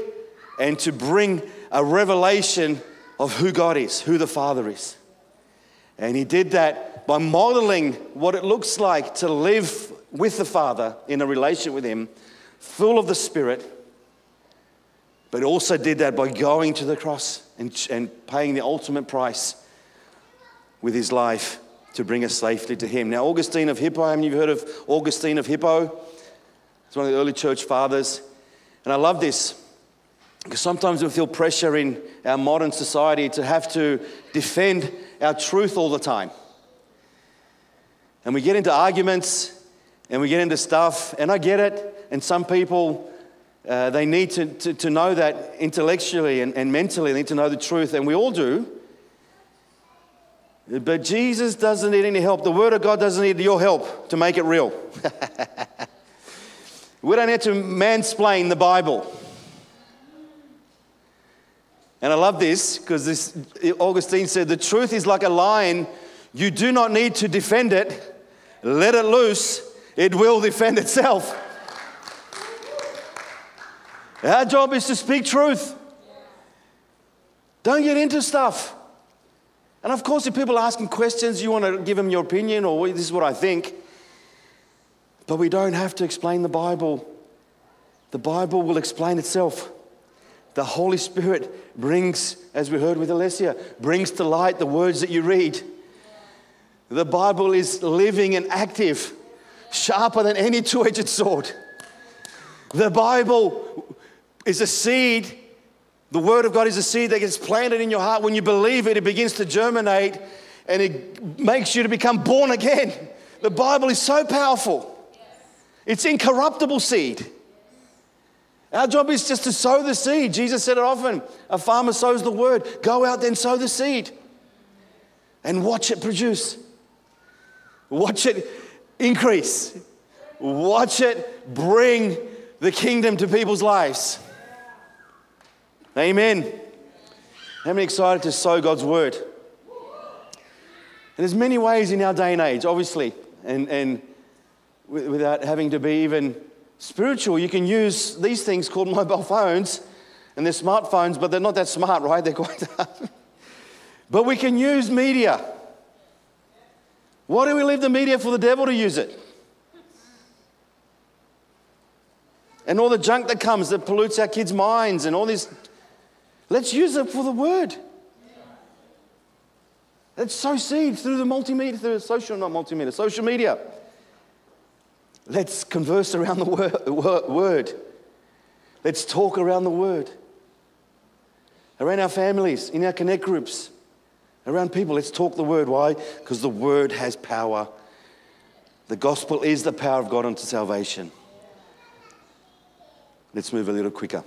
and to bring a revelation of who God is, who the Father is. And he did that by modeling what it looks like to live with the Father in a relationship with Him, full of the Spirit, but also did that by going to the cross and, and paying the ultimate price with his life to bring us safely to Him. Now, Augustine of Hippo, of you heard of Augustine of Hippo? He's one of the early church fathers. And I love this. Because sometimes we feel pressure in our modern society to have to defend our truth all the time. And we get into arguments and we get into stuff, and I get it. And some people, uh, they need to, to, to, know that intellectually and, and mentally, they need to know the truth, and we all do. But Jesus doesn't need any help. The Word of God doesn't need your help to make it real. we don't need to mansplain the Bible. And I love this because this Augustine said the truth is like a lion. You do not need to defend it. Let it loose. It will defend itself. Our job is to speak truth. Don't get into stuff. And of course, if people are asking questions, you want to give them your opinion or this is what I think. But we don't have to explain the Bible. The Bible will explain itself. The Holy Spirit brings, as we heard with Alessia, brings to light the words that you read. The Bible is living and active, sharper than any two edged sword. The Bible is a seed. The Word of God is a seed that gets planted in your heart. When you believe it, it begins to germinate and it makes you to become born again. The Bible is so powerful, it's incorruptible seed. Our job is just to sow the seed. Jesus said it often a farmer sows the word. Go out then, sow the seed and watch it produce. Watch it increase. Watch it bring the kingdom to people's lives. Amen. How many excited to sow God's word? And there's many ways in our day and age, obviously, and, and without having to be even spiritual, you can use these things called mobile phones, and they're smartphones, but they're not that smart, right? They're quite. but we can use media. Why do we leave the media for the devil to use it? And all the junk that comes that pollutes our kids' minds and all this. Let's use it for the word. Let's sow seeds through the multimedia, through social, not multimedia, social media. Let's converse around the wor- wor- word. Let's talk around the word. Around our families, in our connect groups, around people. Let's talk the word. Why? Because the word has power. The gospel is the power of God unto salvation. Let's move a little quicker.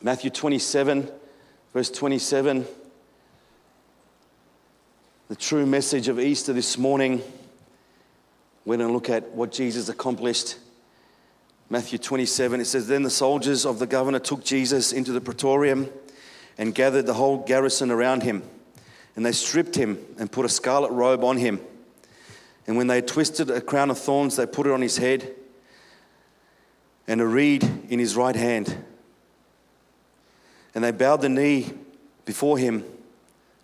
Matthew 27, verse 27. The true message of Easter this morning. We're going to look at what Jesus accomplished. Matthew 27, it says, Then the soldiers of the governor took Jesus into the praetorium and gathered the whole garrison around him. And they stripped him and put a scarlet robe on him. And when they twisted a crown of thorns, they put it on his head and a reed in his right hand. And they bowed the knee before him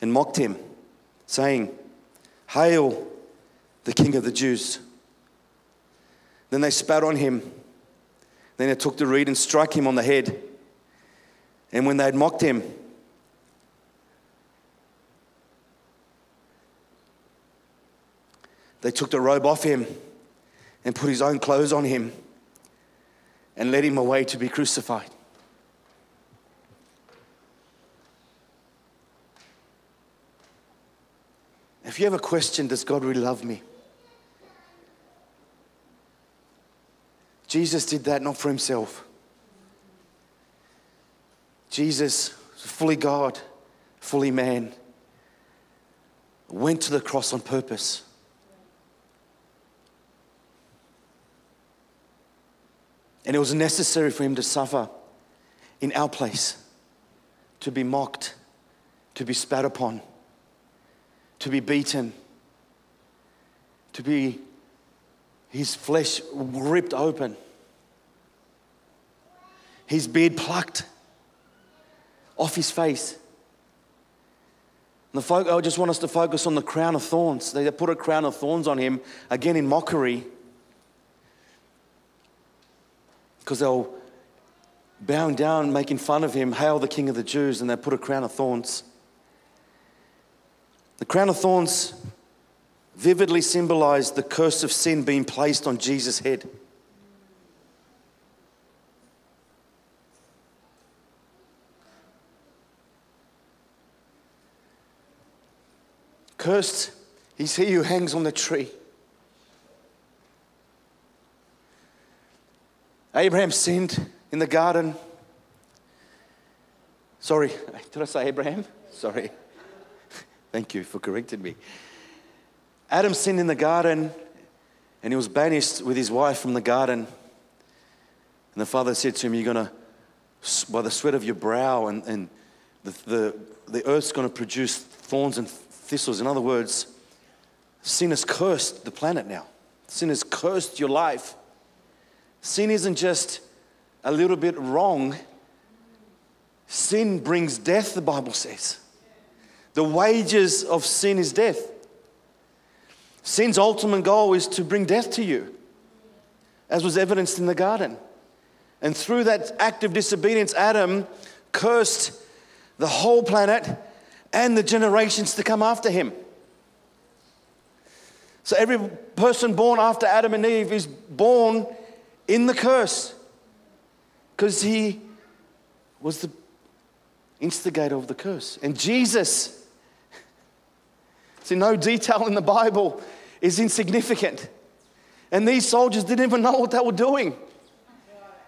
and mocked him, saying, Hail, the King of the Jews. Then they spat on him. Then they took the reed and struck him on the head. And when they had mocked him, they took the robe off him and put his own clothes on him and led him away to be crucified. If you have a question, does God really love me? Jesus did that not for himself. Jesus, fully God, fully man, went to the cross on purpose. And it was necessary for him to suffer in our place, to be mocked, to be spat upon, to be beaten, to be his flesh ripped open, his beard plucked off his face. The folk, I just want us to focus on the crown of thorns. They put a crown of thorns on him, again in mockery, because they were bowing down, making fun of him, Hail the King of the Jews, and they put a crown of thorns. The crown of thorns vividly symbolized the curse of sin being placed on Jesus' head. Cursed is he who hangs on the tree. Abraham sinned in the garden. Sorry, did I say Abraham? Sorry. Thank you for correcting me. Adam sinned in the garden and he was banished with his wife from the garden. And the father said to him, You're going to, by the sweat of your brow, and, and the, the, the earth's going to produce thorns and thistles. In other words, sin has cursed the planet now, sin has cursed your life. Sin isn't just a little bit wrong, sin brings death, the Bible says. The wages of sin is death. Sin's ultimate goal is to bring death to you, as was evidenced in the garden. And through that act of disobedience, Adam cursed the whole planet and the generations to come after him. So every person born after Adam and Eve is born in the curse because he was the instigator of the curse. And Jesus, see, no detail in the Bible is insignificant. And these soldiers didn't even know what they were doing.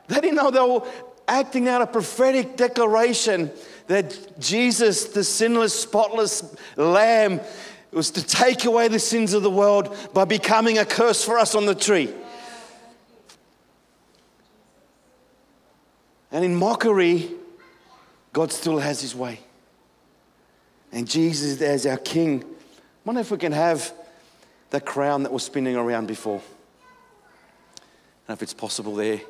They didn't know they were acting out a prophetic declaration that Jesus, the sinless, spotless lamb, was to take away the sins of the world by becoming a curse for us on the tree. And in mockery, God still has his way. And Jesus as our King. I wonder if we can have that crown that was spinning around before. I if it's possible there.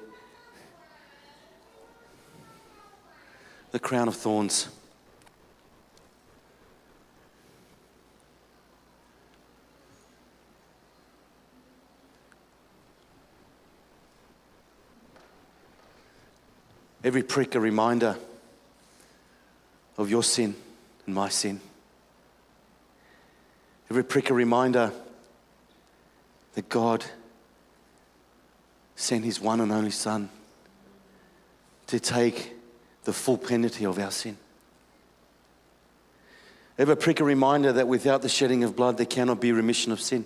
The crown of thorns. Every prick a reminder of your sin and my sin. Every prick a reminder that God sent his one and only Son to take the full penalty of our sin. Every prick a reminder that without the shedding of blood, there cannot be remission of sin.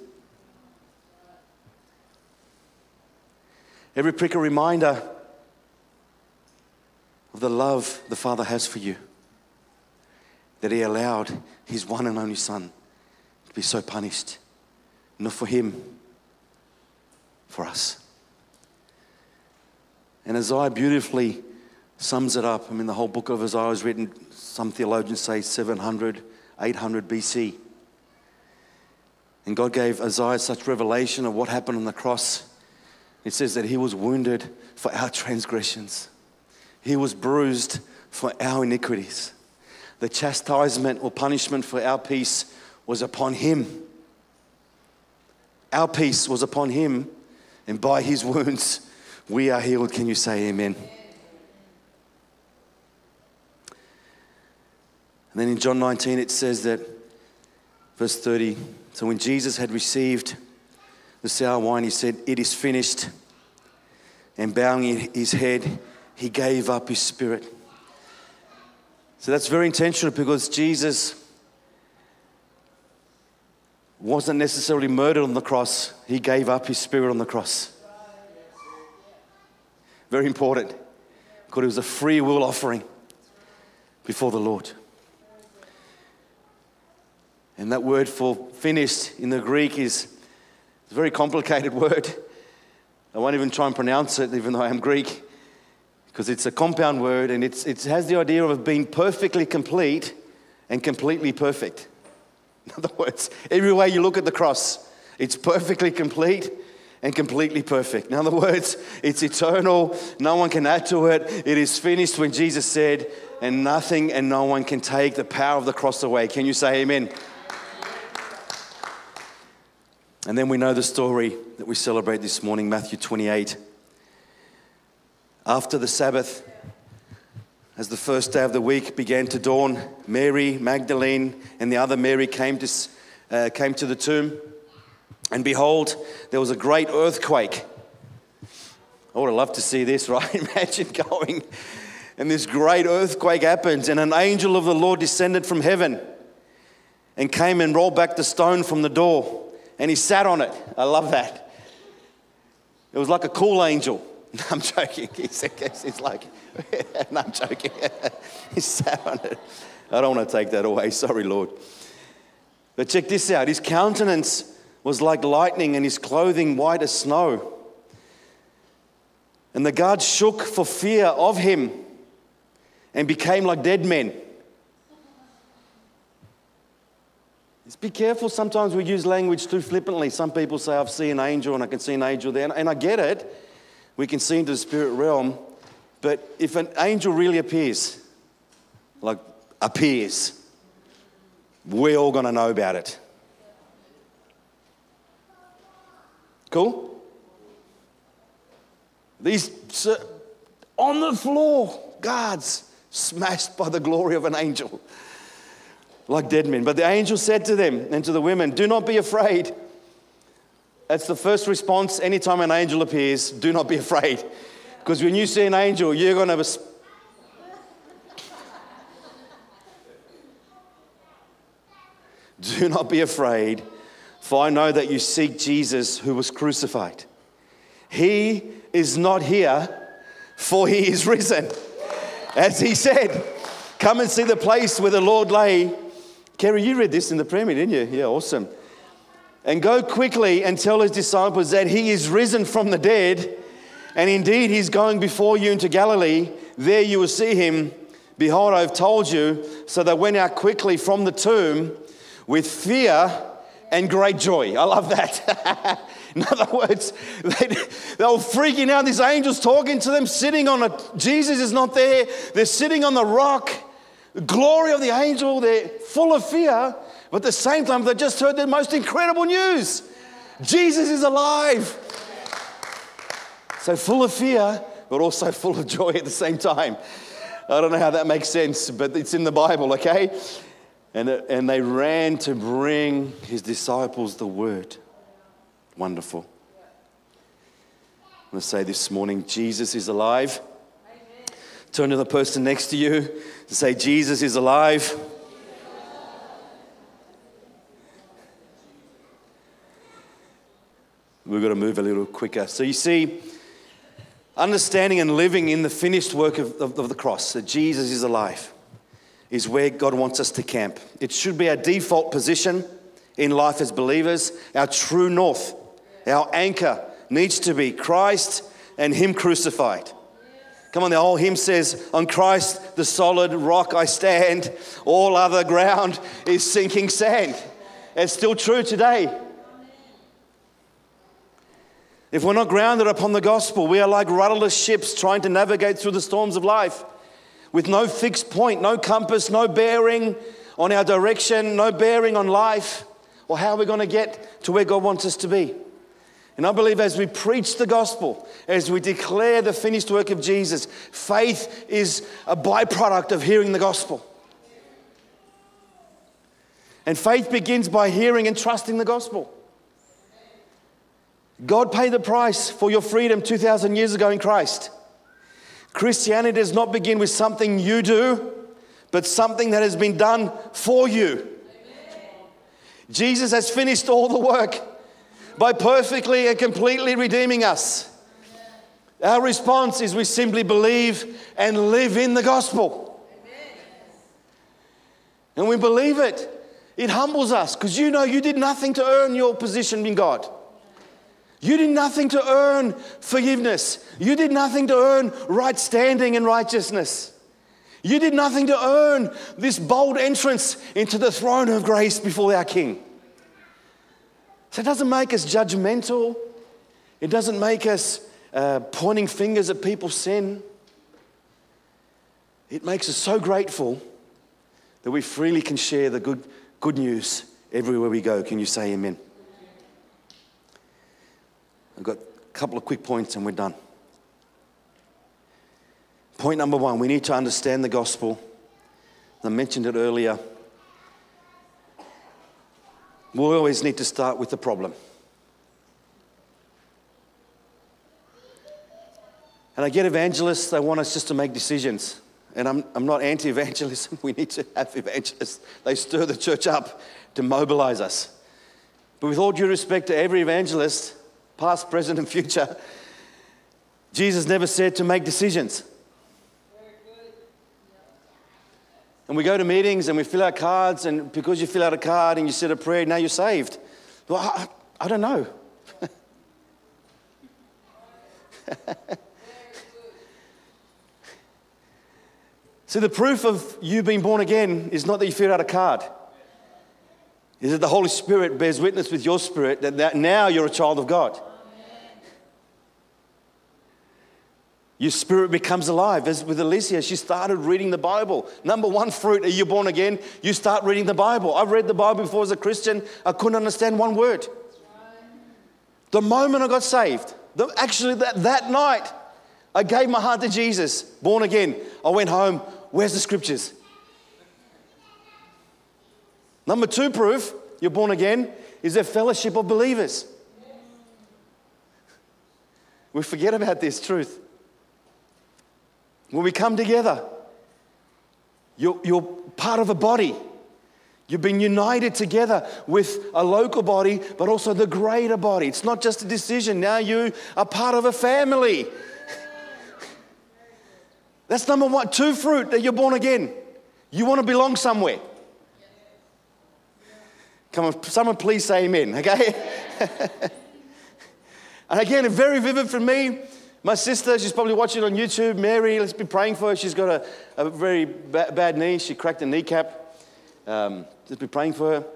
Every prick a reminder of the love the Father has for you, that He allowed His one and only Son to be so punished, not for Him, for us. And Isaiah beautifully sums it up. I mean, the whole book of Isaiah was written, some theologians say 700, 800 BC. And God gave Isaiah such revelation of what happened on the cross. It says that he was wounded for our transgressions, he was bruised for our iniquities. The chastisement or punishment for our peace was upon him. Our peace was upon him, and by his wounds we are healed. Can you say amen? And then in John 19, it says that, verse 30, so when Jesus had received the sour wine, he said, It is finished. And bowing his head, he gave up his spirit. So that's very intentional because Jesus wasn't necessarily murdered on the cross, he gave up his spirit on the cross. Very important because it was a free will offering before the Lord. And that word for finished in the Greek is a very complicated word. I won't even try and pronounce it, even though I am Greek, because it's a compound word and it's, it has the idea of being perfectly complete and completely perfect. In other words, every way you look at the cross, it's perfectly complete and completely perfect. In other words, it's eternal, no one can add to it. It is finished when Jesus said, and nothing and no one can take the power of the cross away. Can you say amen? And then we know the story that we celebrate this morning, Matthew 28. After the Sabbath, as the first day of the week began to dawn, Mary Magdalene and the other Mary came to, uh, came to the tomb. And behold, there was a great earthquake. I would have loved to see this, right? Imagine going and this great earthquake happens, and an angel of the Lord descended from heaven and came and rolled back the stone from the door and he sat on it. I love that. It was like a cool angel. I'm joking. He's, he's like, no, I'm joking. he's sat on it. I don't want to take that away. Sorry, Lord. But check this out his countenance was like lightning and his clothing white as snow. And the guards shook for fear of him and became like dead men. Just be careful. Sometimes we use language too flippantly. Some people say, I've seen an angel and I can see an angel there. And I get it. We can see into the spirit realm. But if an angel really appears, like appears, we're all going to know about it. Cool? These on the floor, guards smashed by the glory of an angel like dead men. But the angel said to them and to the women, Do not be afraid. That's the first response anytime an angel appears do not be afraid. Because when you see an angel, you're going to. Be Do not be afraid, for I know that you seek Jesus who was crucified. He is not here, for he is risen. As he said, Come and see the place where the Lord lay Kerry, you read this in the prayer meeting, didn't you? Yeah, awesome. And go quickly and tell his disciples that he is risen from the dead, and indeed he's going before you into Galilee. There you will see him. Behold, I've told you. So they went out quickly from the tomb with fear and great joy. I love that. In other words, they, they were freaking out. These angels talking to them, sitting on a, Jesus is not there. They're sitting on the rock. The glory of the angel, they're full of fear. But at the same time, they just heard the most incredible news Jesus is alive. So full of fear, but also full of joy at the same time. I don't know how that makes sense, but it's in the Bible, okay? And, uh, and they ran to bring his disciples the word. Wonderful. I'm going to say this morning Jesus is alive. Turn to the person next to you and say, Jesus is alive. We've got to move a little quicker. So, you see, understanding and living in the finished work of, of, of the cross, that Jesus is alive, is where God wants us to camp. It should be our default position in life as believers, our true north, our anchor needs to be Christ and Him crucified. Come on, the whole hymn says, On Christ, the solid rock I stand, all other ground is sinking sand. It's still true today. If we're not grounded upon the gospel, we are like rudderless ships trying to navigate through the storms of life with no fixed point, no compass, no bearing on our direction, no bearing on life or how are we're going to get to where God wants us to be. And I believe as we preach the gospel, as we declare the finished work of Jesus, faith is a byproduct of hearing the gospel. And faith begins by hearing and trusting the gospel. God paid the price for your freedom 2,000 years ago in Christ. Christianity does not begin with something you do, but something that has been done for you. Jesus has finished all the work by perfectly and completely redeeming us. Our response is we simply believe and live in the gospel. And we believe it. It humbles us because you know you did nothing to earn your position in God. You did nothing to earn forgiveness. You did nothing to earn right standing and righteousness. You did nothing to earn this bold entrance into the throne of grace before our King. So it doesn't make us judgmental, it doesn't make us uh, pointing fingers at people's sin. It makes us so grateful that we freely can share the good, good news everywhere we go. Can you say amen? I've got a couple of quick points and we're done. Point number one we need to understand the gospel. I mentioned it earlier. We always need to start with the problem. And I get evangelists, they want us just to make decisions. And I'm, I'm not anti evangelism. We need to have evangelists. They stir the church up to mobilize us. But with all due respect to every evangelist, past, present, and future, Jesus never said to make decisions. And we go to meetings and we fill out cards, and because you fill out a card and you said a prayer, now you're saved. Well, I, I don't know. See, the proof of you being born again is not that you filled out a card. Is that the Holy Spirit bears witness with your spirit that, that now you're a child of God. Your spirit becomes alive. As with Alicia, she started reading the Bible. Number one fruit, are you born again? You start reading the Bible. I've read the Bible before as a Christian. I couldn't understand one word. The moment I got saved, the, actually that, that night, I gave my heart to Jesus, born again. I went home. Where's the scriptures? Number two proof you're born again is a fellowship of believers. We forget about this truth. When we come together, you're, you're part of a body. You've been united together with a local body, but also the greater body. It's not just a decision. Now you are part of a family. That's number one. Two fruit that you're born again. You want to belong somewhere. Come on, someone please say amen, okay? and again, very vivid for me. My sister, she's probably watching on YouTube. Mary, let's be praying for her. She's got a, a very ba- bad knee. She cracked a kneecap. Um, let's be praying for her.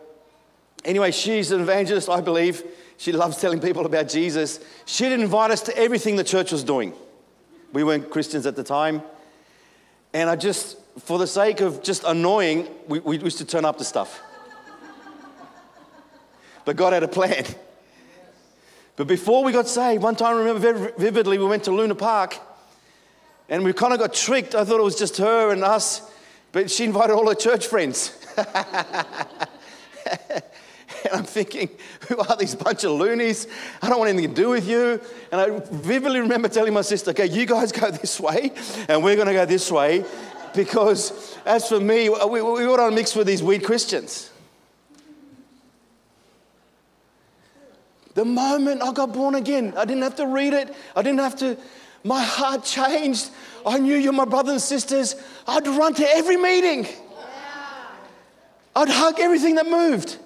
Anyway, she's an evangelist, I believe. She loves telling people about Jesus. She didn't invite us to everything the church was doing. We weren't Christians at the time. And I just, for the sake of just annoying, we, we used to turn up to stuff. But God had a plan. But before we got saved, one time I remember vividly, we went to Luna Park and we kind of got tricked. I thought it was just her and us, but she invited all her church friends. And I'm thinking, who are these bunch of loonies? I don't want anything to do with you. And I vividly remember telling my sister, okay, you guys go this way, and we're going to go this way. Because as for me, we, we want to mix with these weird Christians. The moment I got born again, I didn't have to read it. I didn't have to, my heart changed. I knew you're my brothers and sisters. I'd run to every meeting. I'd hug everything that moved.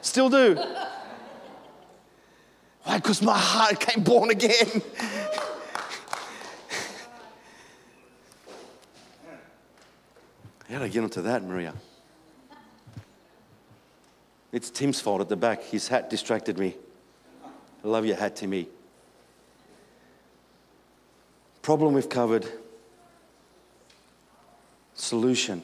Still do. Why? Because my heart came born again. How I get onto that, Maria? It's Tim's fault at the back. His hat distracted me. I love your hat, Timmy. Problem we've covered. Solution.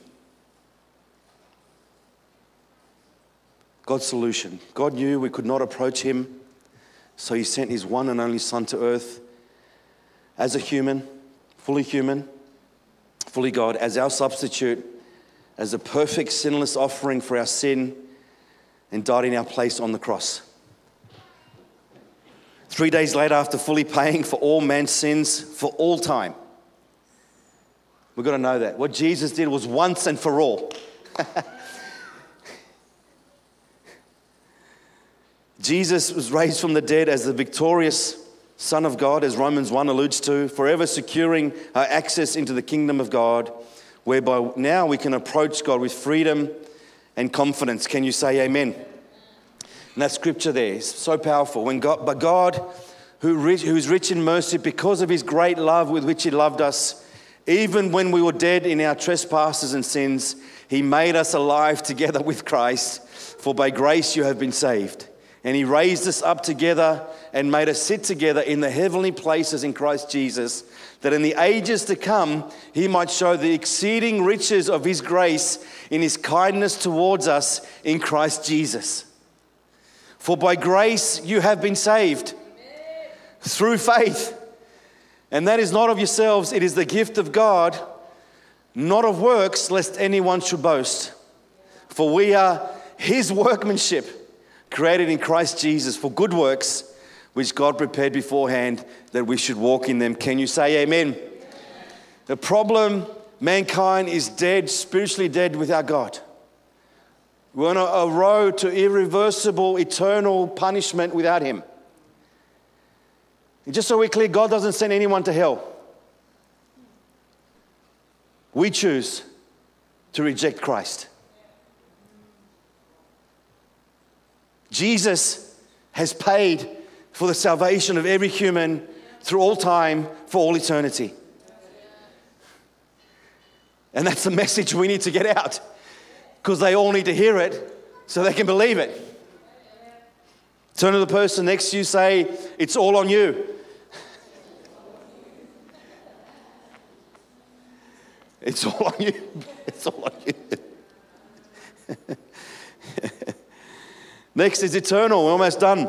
God's solution. God knew we could not approach Him, so He sent His one and only Son to earth as a human, fully human, fully God, as our substitute, as a perfect, sinless offering for our sin, and died in our place on the cross. Three days later, after fully paying for all man's sins for all time, we've got to know that. What Jesus did was once and for all. Jesus was raised from the dead as the victorious Son of God, as Romans 1 alludes to, forever securing our access into the kingdom of God, whereby now we can approach God with freedom and confidence. Can you say amen? And that scripture there is so powerful. When God, but God, who, rich, who is rich in mercy, because of his great love with which he loved us, even when we were dead in our trespasses and sins, he made us alive together with Christ. For by grace you have been saved. And he raised us up together and made us sit together in the heavenly places in Christ Jesus, that in the ages to come he might show the exceeding riches of his grace in his kindness towards us in Christ Jesus. For by grace you have been saved through faith. And that is not of yourselves, it is the gift of God, not of works, lest anyone should boast. For we are his workmanship created in Christ Jesus for good works, which God prepared beforehand that we should walk in them. Can you say amen? amen? The problem mankind is dead, spiritually dead without God. We're on a, road to irreversible, eternal punishment without Him. And just so we're clear, God doesn't send anyone to hell. We choose to reject Christ. Jesus has paid for the salvation of every human through all time for all eternity. And that's the message we need to get out because they all need to hear it so they can believe it. Turn to the person next to you, say, It's all on you. It's all on you. It's all on you. Next is eternal. We're almost done.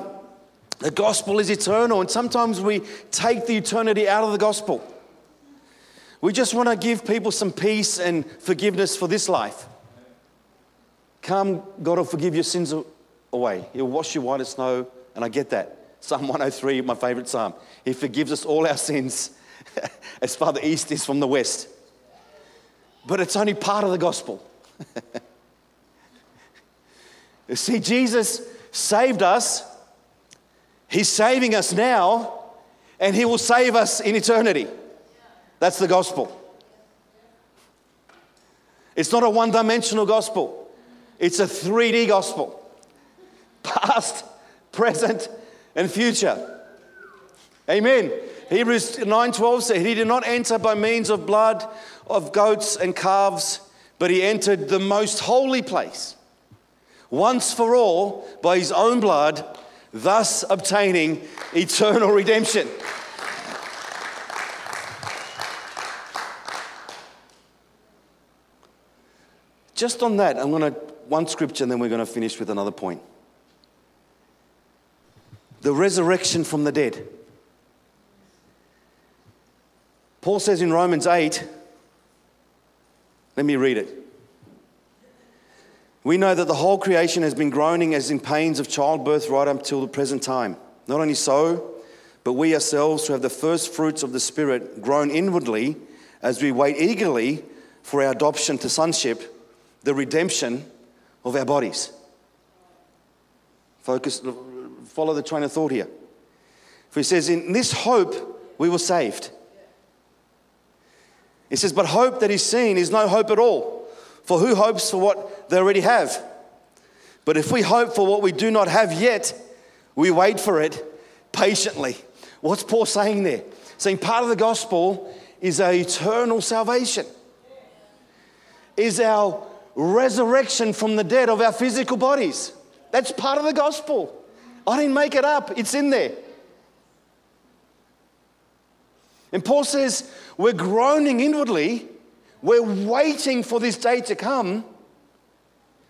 The gospel is eternal, and sometimes we take the eternity out of the gospel. We just want to give people some peace and forgiveness for this life. Come, God will forgive your sins away. He'll wash you white as snow, and I get that. Psalm 103, my favorite psalm. He forgives us all our sins as far the east is from the west. But it's only part of the gospel. You see, Jesus saved us, He's saving us now, and He will save us in eternity. That's the gospel. It's not a one dimensional gospel. It's a 3D gospel past, present, and future. Amen. Hebrews 9:12 said he did not enter by means of blood of goats and calves, but he entered the most holy place once for all by his own blood, thus obtaining eternal redemption. Just on that, I'm going to one scripture and then we're going to finish with another point. The resurrection from the dead. Paul says in Romans 8, let me read it. We know that the whole creation has been groaning as in pains of childbirth right up till the present time. Not only so, but we ourselves who have the first fruits of the Spirit groan inwardly as we wait eagerly for our adoption to sonship, the redemption of our bodies. Focus, follow the train of thought here. For he says, In this hope we were saved. He says, But hope that is seen is no hope at all. For who hopes for what they already have? But if we hope for what we do not have yet, we wait for it patiently. What's Paul saying there? Saying part of the gospel is our eternal salvation, is our resurrection from the dead of our physical bodies. That's part of the gospel. I didn't make it up, it's in there. And Paul says, We're groaning inwardly. We're waiting for this day to come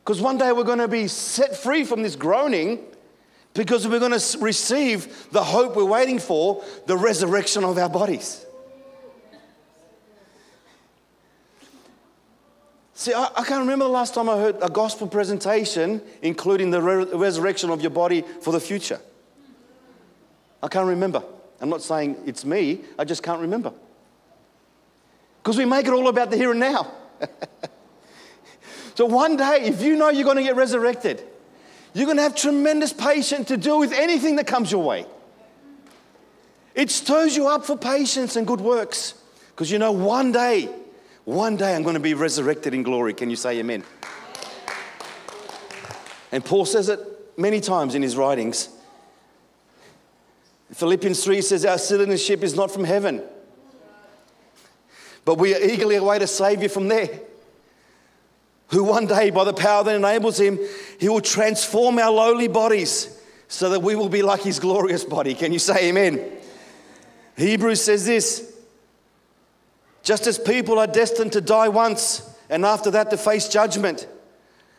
because one day we're going to be set free from this groaning because we're going to receive the hope we're waiting for the resurrection of our bodies. See, I, I, can't remember the last time I heard a gospel presentation including the re- resurrection of your body for the future. I can't remember. I'm not saying it's me, I just can't remember. Because we make it all about the here and now. so one day, if you know you're going to get resurrected, you're going to have tremendous patience to deal with anything that comes your way. It stirs you up for patience and good works. Because you know, one day, one day I'm going to be resurrected in glory. Can you say amen? And Paul says it many times in his writings. Philippians 3 says, Our citizenship is not from heaven, but we are eagerly await a Savior from there. Who one day, by the power that enables him, he will transform our lowly bodies so that we will be like his glorious body. Can you say amen? Hebrews says this just as people are destined to die once and after that to face judgment.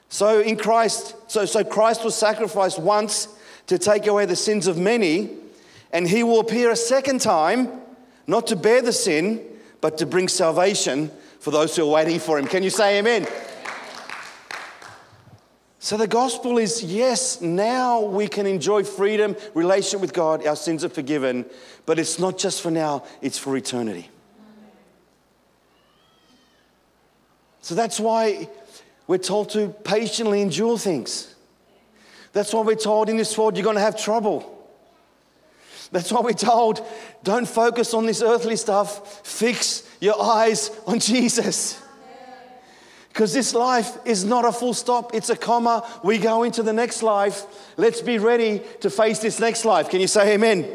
So in Christ, so, so Christ was sacrificed once to take away the sins of many and he will appear a second time, not to bear the sin, but to bring salvation for those who are waiting for him. Can you say amen? So the gospel is yes, now we can enjoy freedom, relationship with God, our sins are forgiven, but it's not just for now, it's for eternity. So that's why we're told to patiently endure things. That's why we're told in this world you're going to have trouble. That's why we're told don't focus on this earthly stuff, fix your eyes on Jesus. Because this life is not a full stop, it's a comma. We go into the next life. Let's be ready to face this next life. Can you say amen?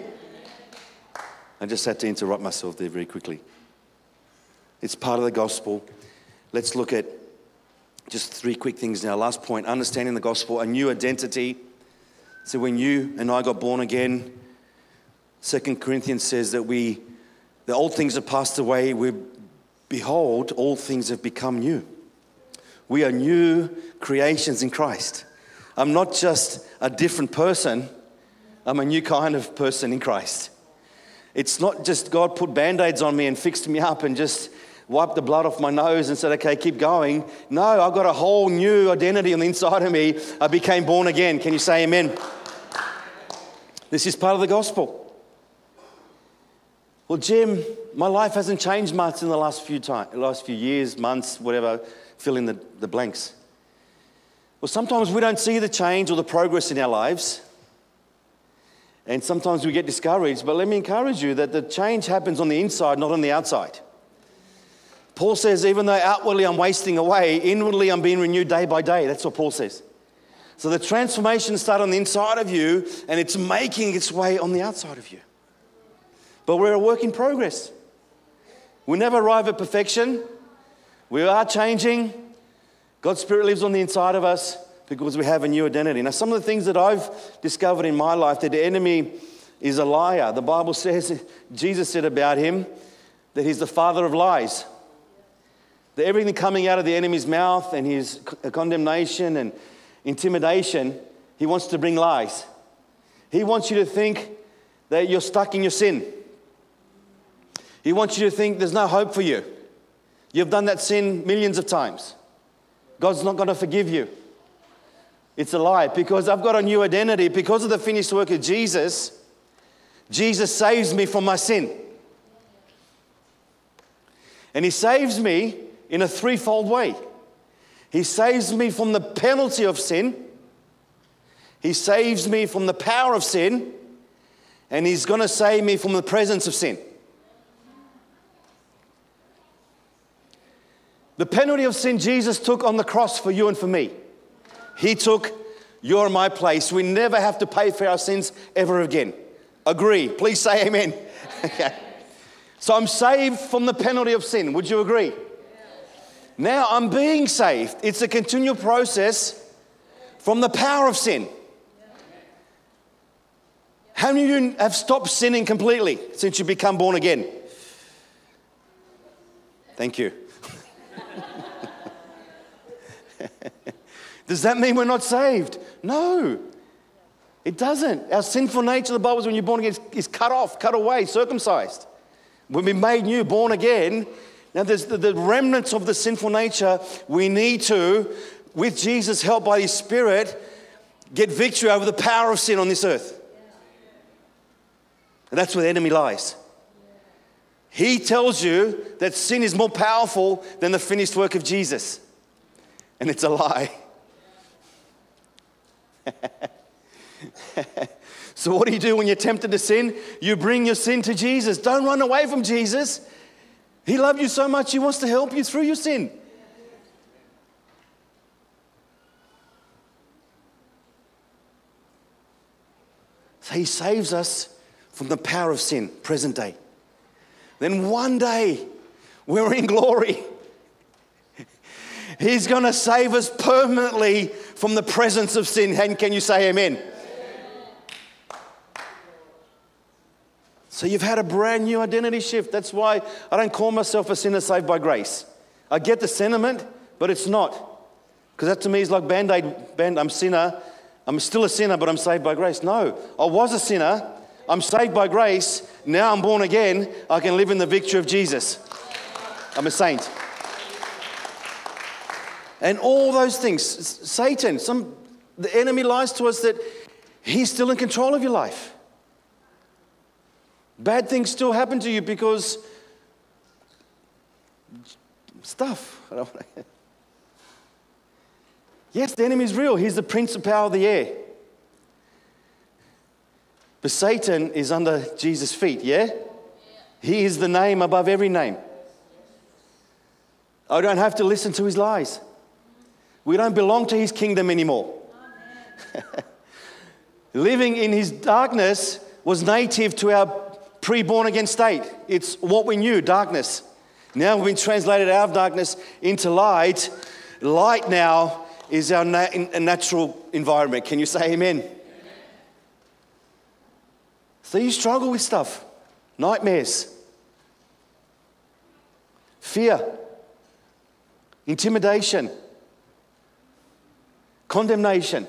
I just had to interrupt myself there very quickly. It's part of the gospel. Let's look at just three quick things now. Last point understanding the gospel, a new identity. So, when you and I got born again, Second Corinthians says that we, the old things have passed away. We behold, all things have become new. We are new creations in Christ. I'm not just a different person. I'm a new kind of person in Christ. It's not just God put band aids on me and fixed me up and just wiped the blood off my nose and said, okay, keep going. No, I've got a whole new identity on the inside of me. I became born again. Can you say amen? This is part of the gospel. Well, Jimm, my life hasn't changed much in the last few time, last few years, months, whatever, fill in the, the blanks. Well, sometimes we don't see the change or the progress in our lives. And sometimes we get discouraged, but let me encourage you that the change happens on the inside, not on the outside. Paul says, even though outwardly I'm wasting away, inwardly I'm being renewed day by day. That's what Paul says. So the transformation starts on the inside of you and it's making its way on the outside of you. But we're a work in progress. We never arrive at perfection. We are changing. God's Spirit lives on the inside of us because we have a new identity. Now, some of the things that I've discovered in my life that the enemy is a liar. The Bible says, Jesus said about him that he's the father of lies. That everything coming out of the enemy's mouth and his condemnation and intimidation, he wants to bring lies. He wants you to think that you're stuck in your sin. He wants you to think there's no hope for you. You've done that sin millions of times. God's not going to forgive you. It's a lie because I've got a new identity. Because of the finished work of Jesus, Jesus saves me from my sin. And He saves me in a threefold way. He saves me from the penalty of sin, He saves me from the power of sin, and He's going to save me from the presence of sin. The penalty of sin Jesus took on the cross for you and for me. He took your my place. We never have to pay for our sins ever again. Agree. Please say amen. okay. So I'm saved from the penalty of sin. Would you agree? Now I'm being saved. It's a continual process from the power of sin. How many of you have stopped sinning completely since you've become born again? Thank you. Does that mean we're not saved? No, it doesn't. Our sinful nature, the Bible says, when you're born again, is cut off, cut away, circumcised. We've been made new, born again. Now, there's the, the remnants of the sinful nature. We need to, with Jesus' help by His Spirit, get victory over the power of sin on this earth. And that's where the enemy lies. He tells you that sin is more powerful than the finished work of Jesus. And it's a lie. so, what do you do when you're tempted to sin? You bring your sin to Jesus. Don't run away from Jesus. He loved you so much, He wants to help you through your sin. So, He saves us from the power of sin, present day. Then one day, we're in glory. He's going to save us permanently from the presence of sin. And can you say amen? So you've had a brand new identity shift. That's why I don't call myself a sinner saved by grace. I get the sentiment, but it's not. Because that to me is like band aid, band, I'm sinner. I'm still a sinner, but I'm saved by grace. No, I was a sinner. I'm saved by grace. Now I'm born again. I can live in the victory of Jesus. I'm a saint. And all those things. Satan, some, the enemy lies to us that he's still in control of your life. Bad things still happen to you because stuff. yes, the enemy is real. He's the prince of power of the air. But Satan is under Jesus' feet, yeah? He is the name above every name. I don't have to listen to his lies. We don't belong to his kingdom anymore. Living in his darkness was native to our pre born again state. It's what we knew darkness. Now we've been translated out of darkness into light. Light now is our na- natural environment. Can you say amen? amen? So you struggle with stuff, nightmares, fear, intimidation condemnation.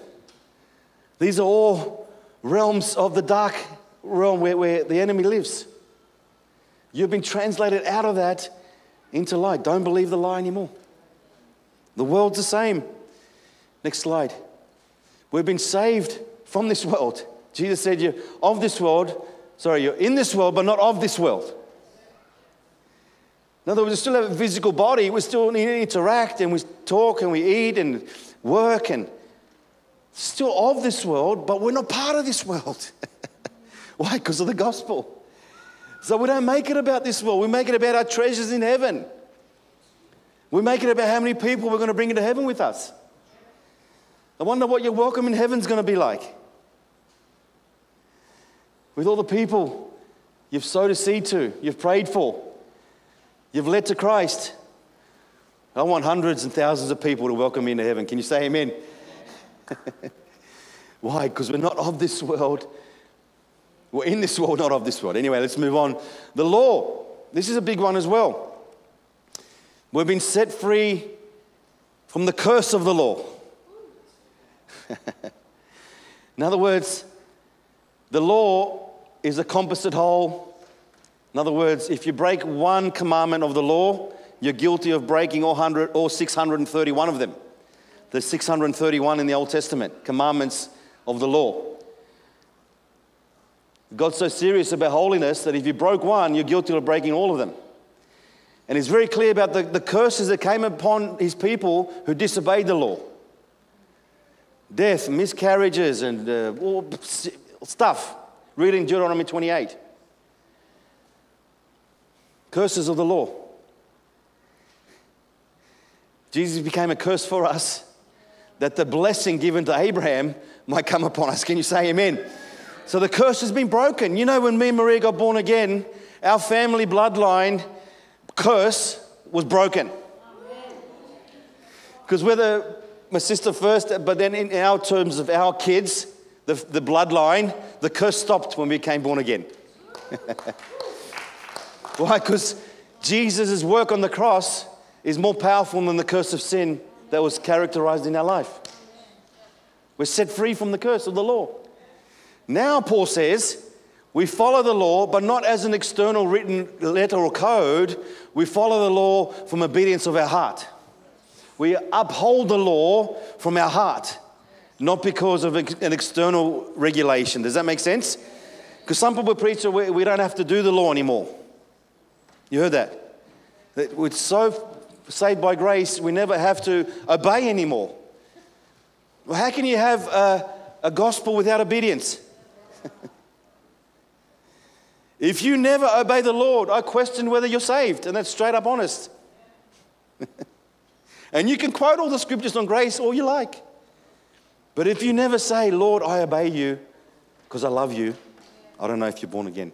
These are all realms of the dark realm where, where the enemy lives. You've been translated out of that into light. Don't believe the lie anymore. The world's the same. Next slide. We've been saved from this world. Jesus said, You're of this world, sorry, you're in this world, but not of this world. In other words, we still have a physical body. We still need to interact and we talk and we eat and work and still of this world, but we're not part of this world. Why? Because of the gospel. So we don't make it about this world, we make it about our treasures in heaven. We make it about how many people we're going to bring into heaven with us. I wonder what your welcome in heaven's going to be like. With all the people you've sowed a seed to, you've prayed for, you've led to Christ. I want hundreds and thousands of people to welcome me into heaven. Can you say amen? Why? Because we're not of this world. We're in this world, not of this world. Anyway, let's move on. The law. This is a big one as well. We've been set free from the curse of the law. in other words, the law is a composite whole. In other words, if you break one commandment of the law, you're guilty of breaking all, 100, all 631 of them. The 631 in the Old Testament, commandments of the law. God's so serious about holiness that if you broke one, you're guilty of breaking all of them. And he's very clear about the, the curses that came upon his people who disobeyed the law death, miscarriages, and uh, all stuff. Reading Deuteronomy 28. Curses of the law. Jesus became a curse for us that the blessing given to Abraham might come upon us. Can you say amen? So the curse has been broken. You know, when me and Maria got born again, our family bloodline curse was broken. Because whether my sister first, but then in our terms of our kids, the, the bloodline, the curse stopped when we became born again. Why? Because Jesus' work on the cross is more powerful than the curse of sin that was characterized in our life. We're set free from the curse of the law. Now, Paul says, we follow the law, but not as an external written letter or code. We follow the law from obedience of our heart. We uphold the law from our heart, not because of an external regulation. Does that make sense? Because some people preach we, we don't have to do the law anymore. You heard that? that we're so saved by grace, we never have to obey anymore. Well, how can you have a, a gospel without obedience? if you never obey the Lord, I question whether you're saved, and that's straight up honest. and you can quote all the scriptures on grace all you like. But if you never say, Lord, I obey you because I love you, I don't know if you're born again.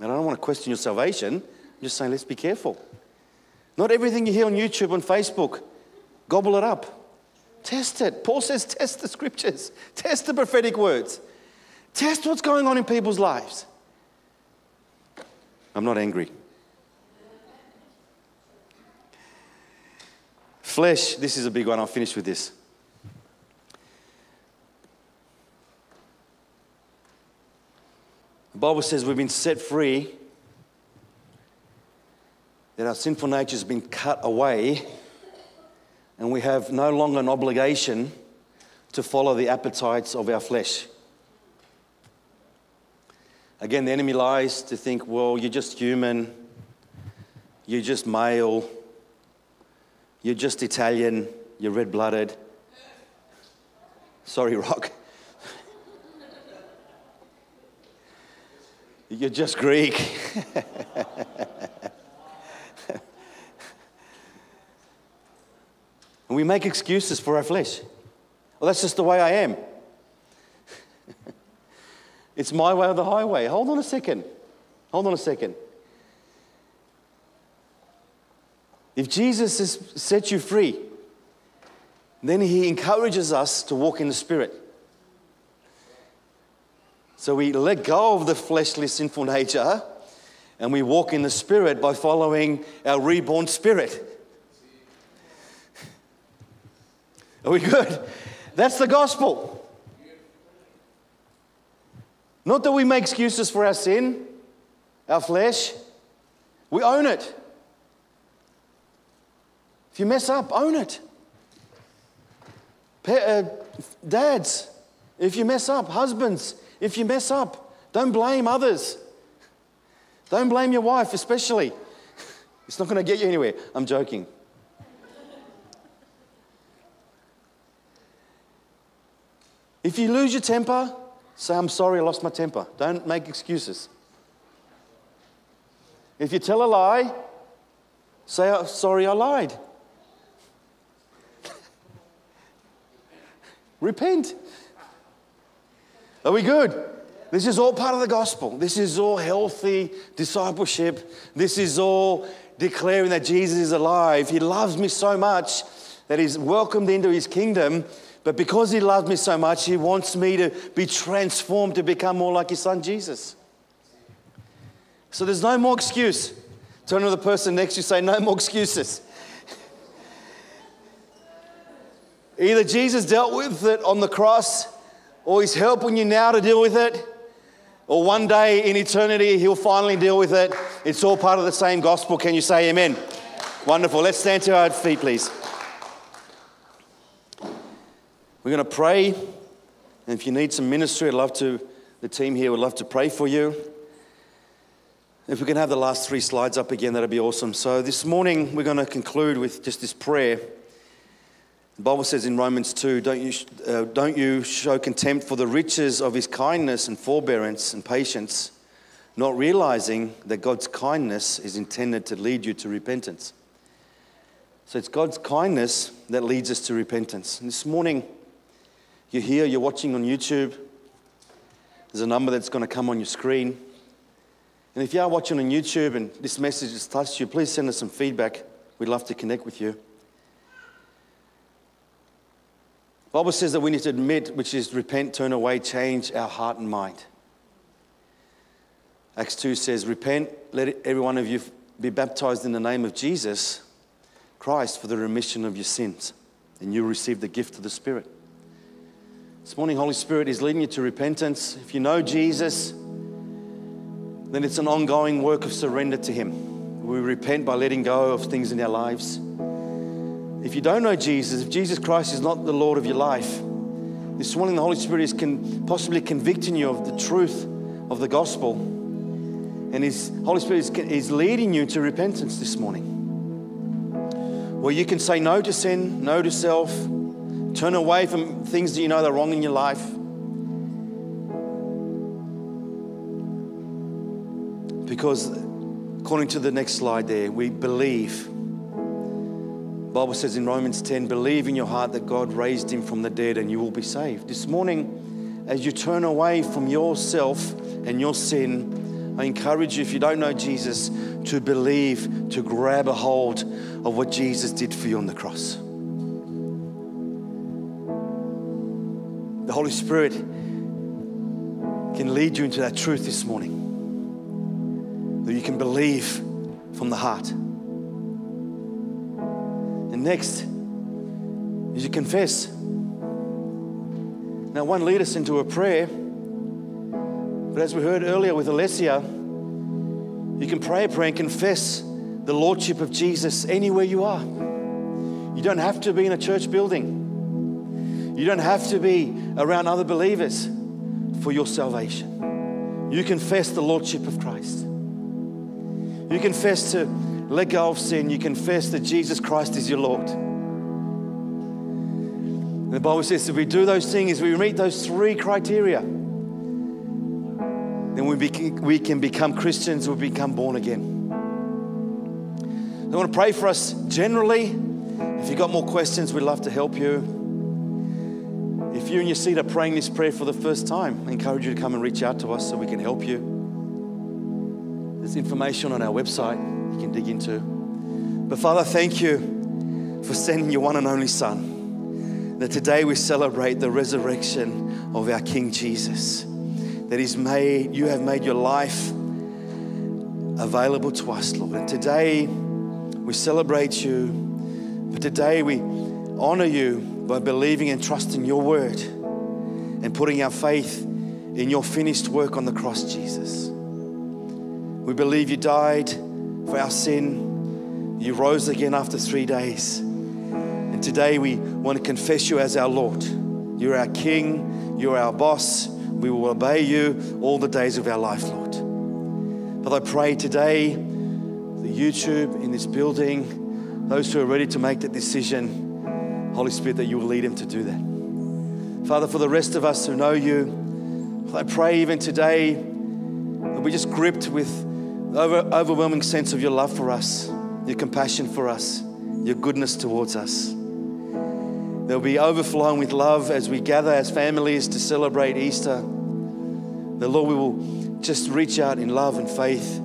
And I don't want to question your salvation. I'm just saying, let's be careful. Not everything you hear on YouTube and Facebook, gobble it up. Test it. Paul says, test the scriptures, test the prophetic words, test what's going on in people's lives. I'm not angry. Flesh, this is a big one. I'll finish with this. The Bible says we've been set free, that our sinful nature has been cut away, and we have no longer an obligation to follow the appetites of our flesh. Again, the enemy lies to think, well, you're just human, you're just male, you're just Italian, you're red blooded. Sorry, Rock. You're just Greek. and we make excuses for our flesh. Well, that's just the way I am. it's my way or the highway. Hold on a second. Hold on a second. If Jesus has set you free, then he encourages us to walk in the Spirit. So we let go of the fleshly sinful nature and we walk in the Spirit by following our reborn spirit. Are we good? That's the gospel. Not that we make excuses for our sin, our flesh, we own it. If you mess up, own it. Uh, dads, if you mess up, husbands, if you mess up, don't blame others. Don't blame your wife, especially. It's not going to get you anywhere. I'm joking. If you lose your temper, say, I'm sorry, I lost my temper. Don't make excuses. If you tell a lie, Say, "Oh, sorry, I lied. Repent. Are we good? This is all part of the gospel. This is all healthy discipleship. This is all declaring that Jesus is alive. He loves me so much that He's welcomed into His kingdom. But because He loves me so much, He wants me to be transformed to become more like His Son Jesus. So there's no more excuse. Turn to the person next to you, say, No more excuses. Either Jesus dealt with it on the cross, or He's helping you now to deal with it, or one day in eternity He'll finally deal with it. It's all part of the same gospel. Can you say amen? Wonderful. Let's stand to our feet, please. We're going to pray. And if you need some ministry, I'd love to, the team here would love to pray for you. If we can have the last three slides up again, that'd be awesome. So this morning, we're going to conclude with just this prayer. The Bible says in Romans 2 don't you, uh, don't you show contempt for the riches of his kindness and forbearance and patience, not realizing that God's kindness is intended to lead you to repentance. So it's God's kindness that leads us to repentance. And this morning, you're here, you're watching on YouTube. There's a number that's going to come on your screen. And if you are watching on YouTube and this message has touched you, please send us some feedback. We'd love to connect with you. Bible says that we need to admit, which is repent, turn away, change our heart and mind. Acts 2 says, Repent, let every one of you be baptized in the name of Jesus Christ for the remission of your sins, and you receive the gift of the Spirit. This morning, Holy Spirit is leading you to repentance. If you know Jesus, then it's an ongoing work of surrender to Him. We repent by letting go of things in our lives. If you don't know Jesus, if Jesus Christ is not the Lord of your life, this morning the Holy Spirit is con- possibly convicting you of the truth of the gospel. And His Holy Spirit is, is leading you to repentance this morning. Where you can say no to sin, no to self, turn away from things that you know that are wrong in your life. Because according to the next slide there, we believe Bible says in Romans 10, believe in your heart that God raised him from the dead and you will be saved. This morning, as you turn away from yourself and your sin, I encourage you, if you don't know Jesus, to believe, to grab a hold of what Jesus did for you on the cross. Holy Spirit can lead you into that truth this morning. That you can believe from the heart. And next is you confess. Now, one lead us into a prayer. But as we heard earlier with Alessia, you can pray a prayer and confess the Lordship of Jesus anywhere you are. You don't have to be in a church building, you don't have to be around other believers for your salvation. You confess the Lordship of Christ. You confess to let go of sin. You confess that Jesus Christ is your Lord. The Bible says if we do those things, we meet those three criteria, then we, be, we can become Christians, we become born again. I want to pray for us generally. If you've got more questions, we'd love to help you. You and your seat are praying this prayer for the first time, I encourage you to come and reach out to us so we can help you. There's information on our website you can dig into. But Father, thank you for sending your one and only Son. That today we celebrate the resurrection of our King Jesus. That He's made, you have made your life available to us, Lord. And today we celebrate you. But today we honor you by believing and trusting your word and putting our faith in your finished work on the cross, Jesus. We believe you died for our sin. You rose again after three days. And today we want to confess you as our Lord. You're our King, you're our boss. We will obey you all the days of our life, Lord. But I pray today, the YouTube in this building, those who are ready to make that decision, Holy Spirit, that you will lead him to do that. Father, for the rest of us who know you, I pray even today that we're just gripped with over, overwhelming sense of your love for us. your compassion for us, your goodness towards us. There'll be overflowing with love as we gather as families to celebrate Easter. The Lord, we will just reach out in love and faith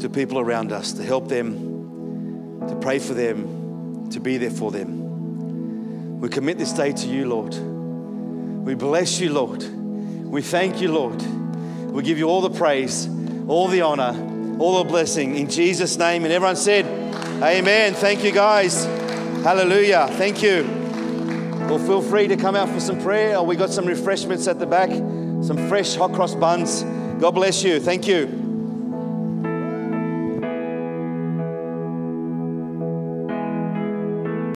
to people around us to help them, to pray for them, to be there for them. We commit this day to you, Lord. We bless you, Lord. We thank you, Lord. We give you all the praise, all the honor, all the blessing in Jesus' name. And everyone said, Amen. Thank you, guys. Hallelujah. Thank you. Well, feel free to come out for some prayer, or we got some refreshments at the back, some fresh hot cross buns. God bless you. Thank you.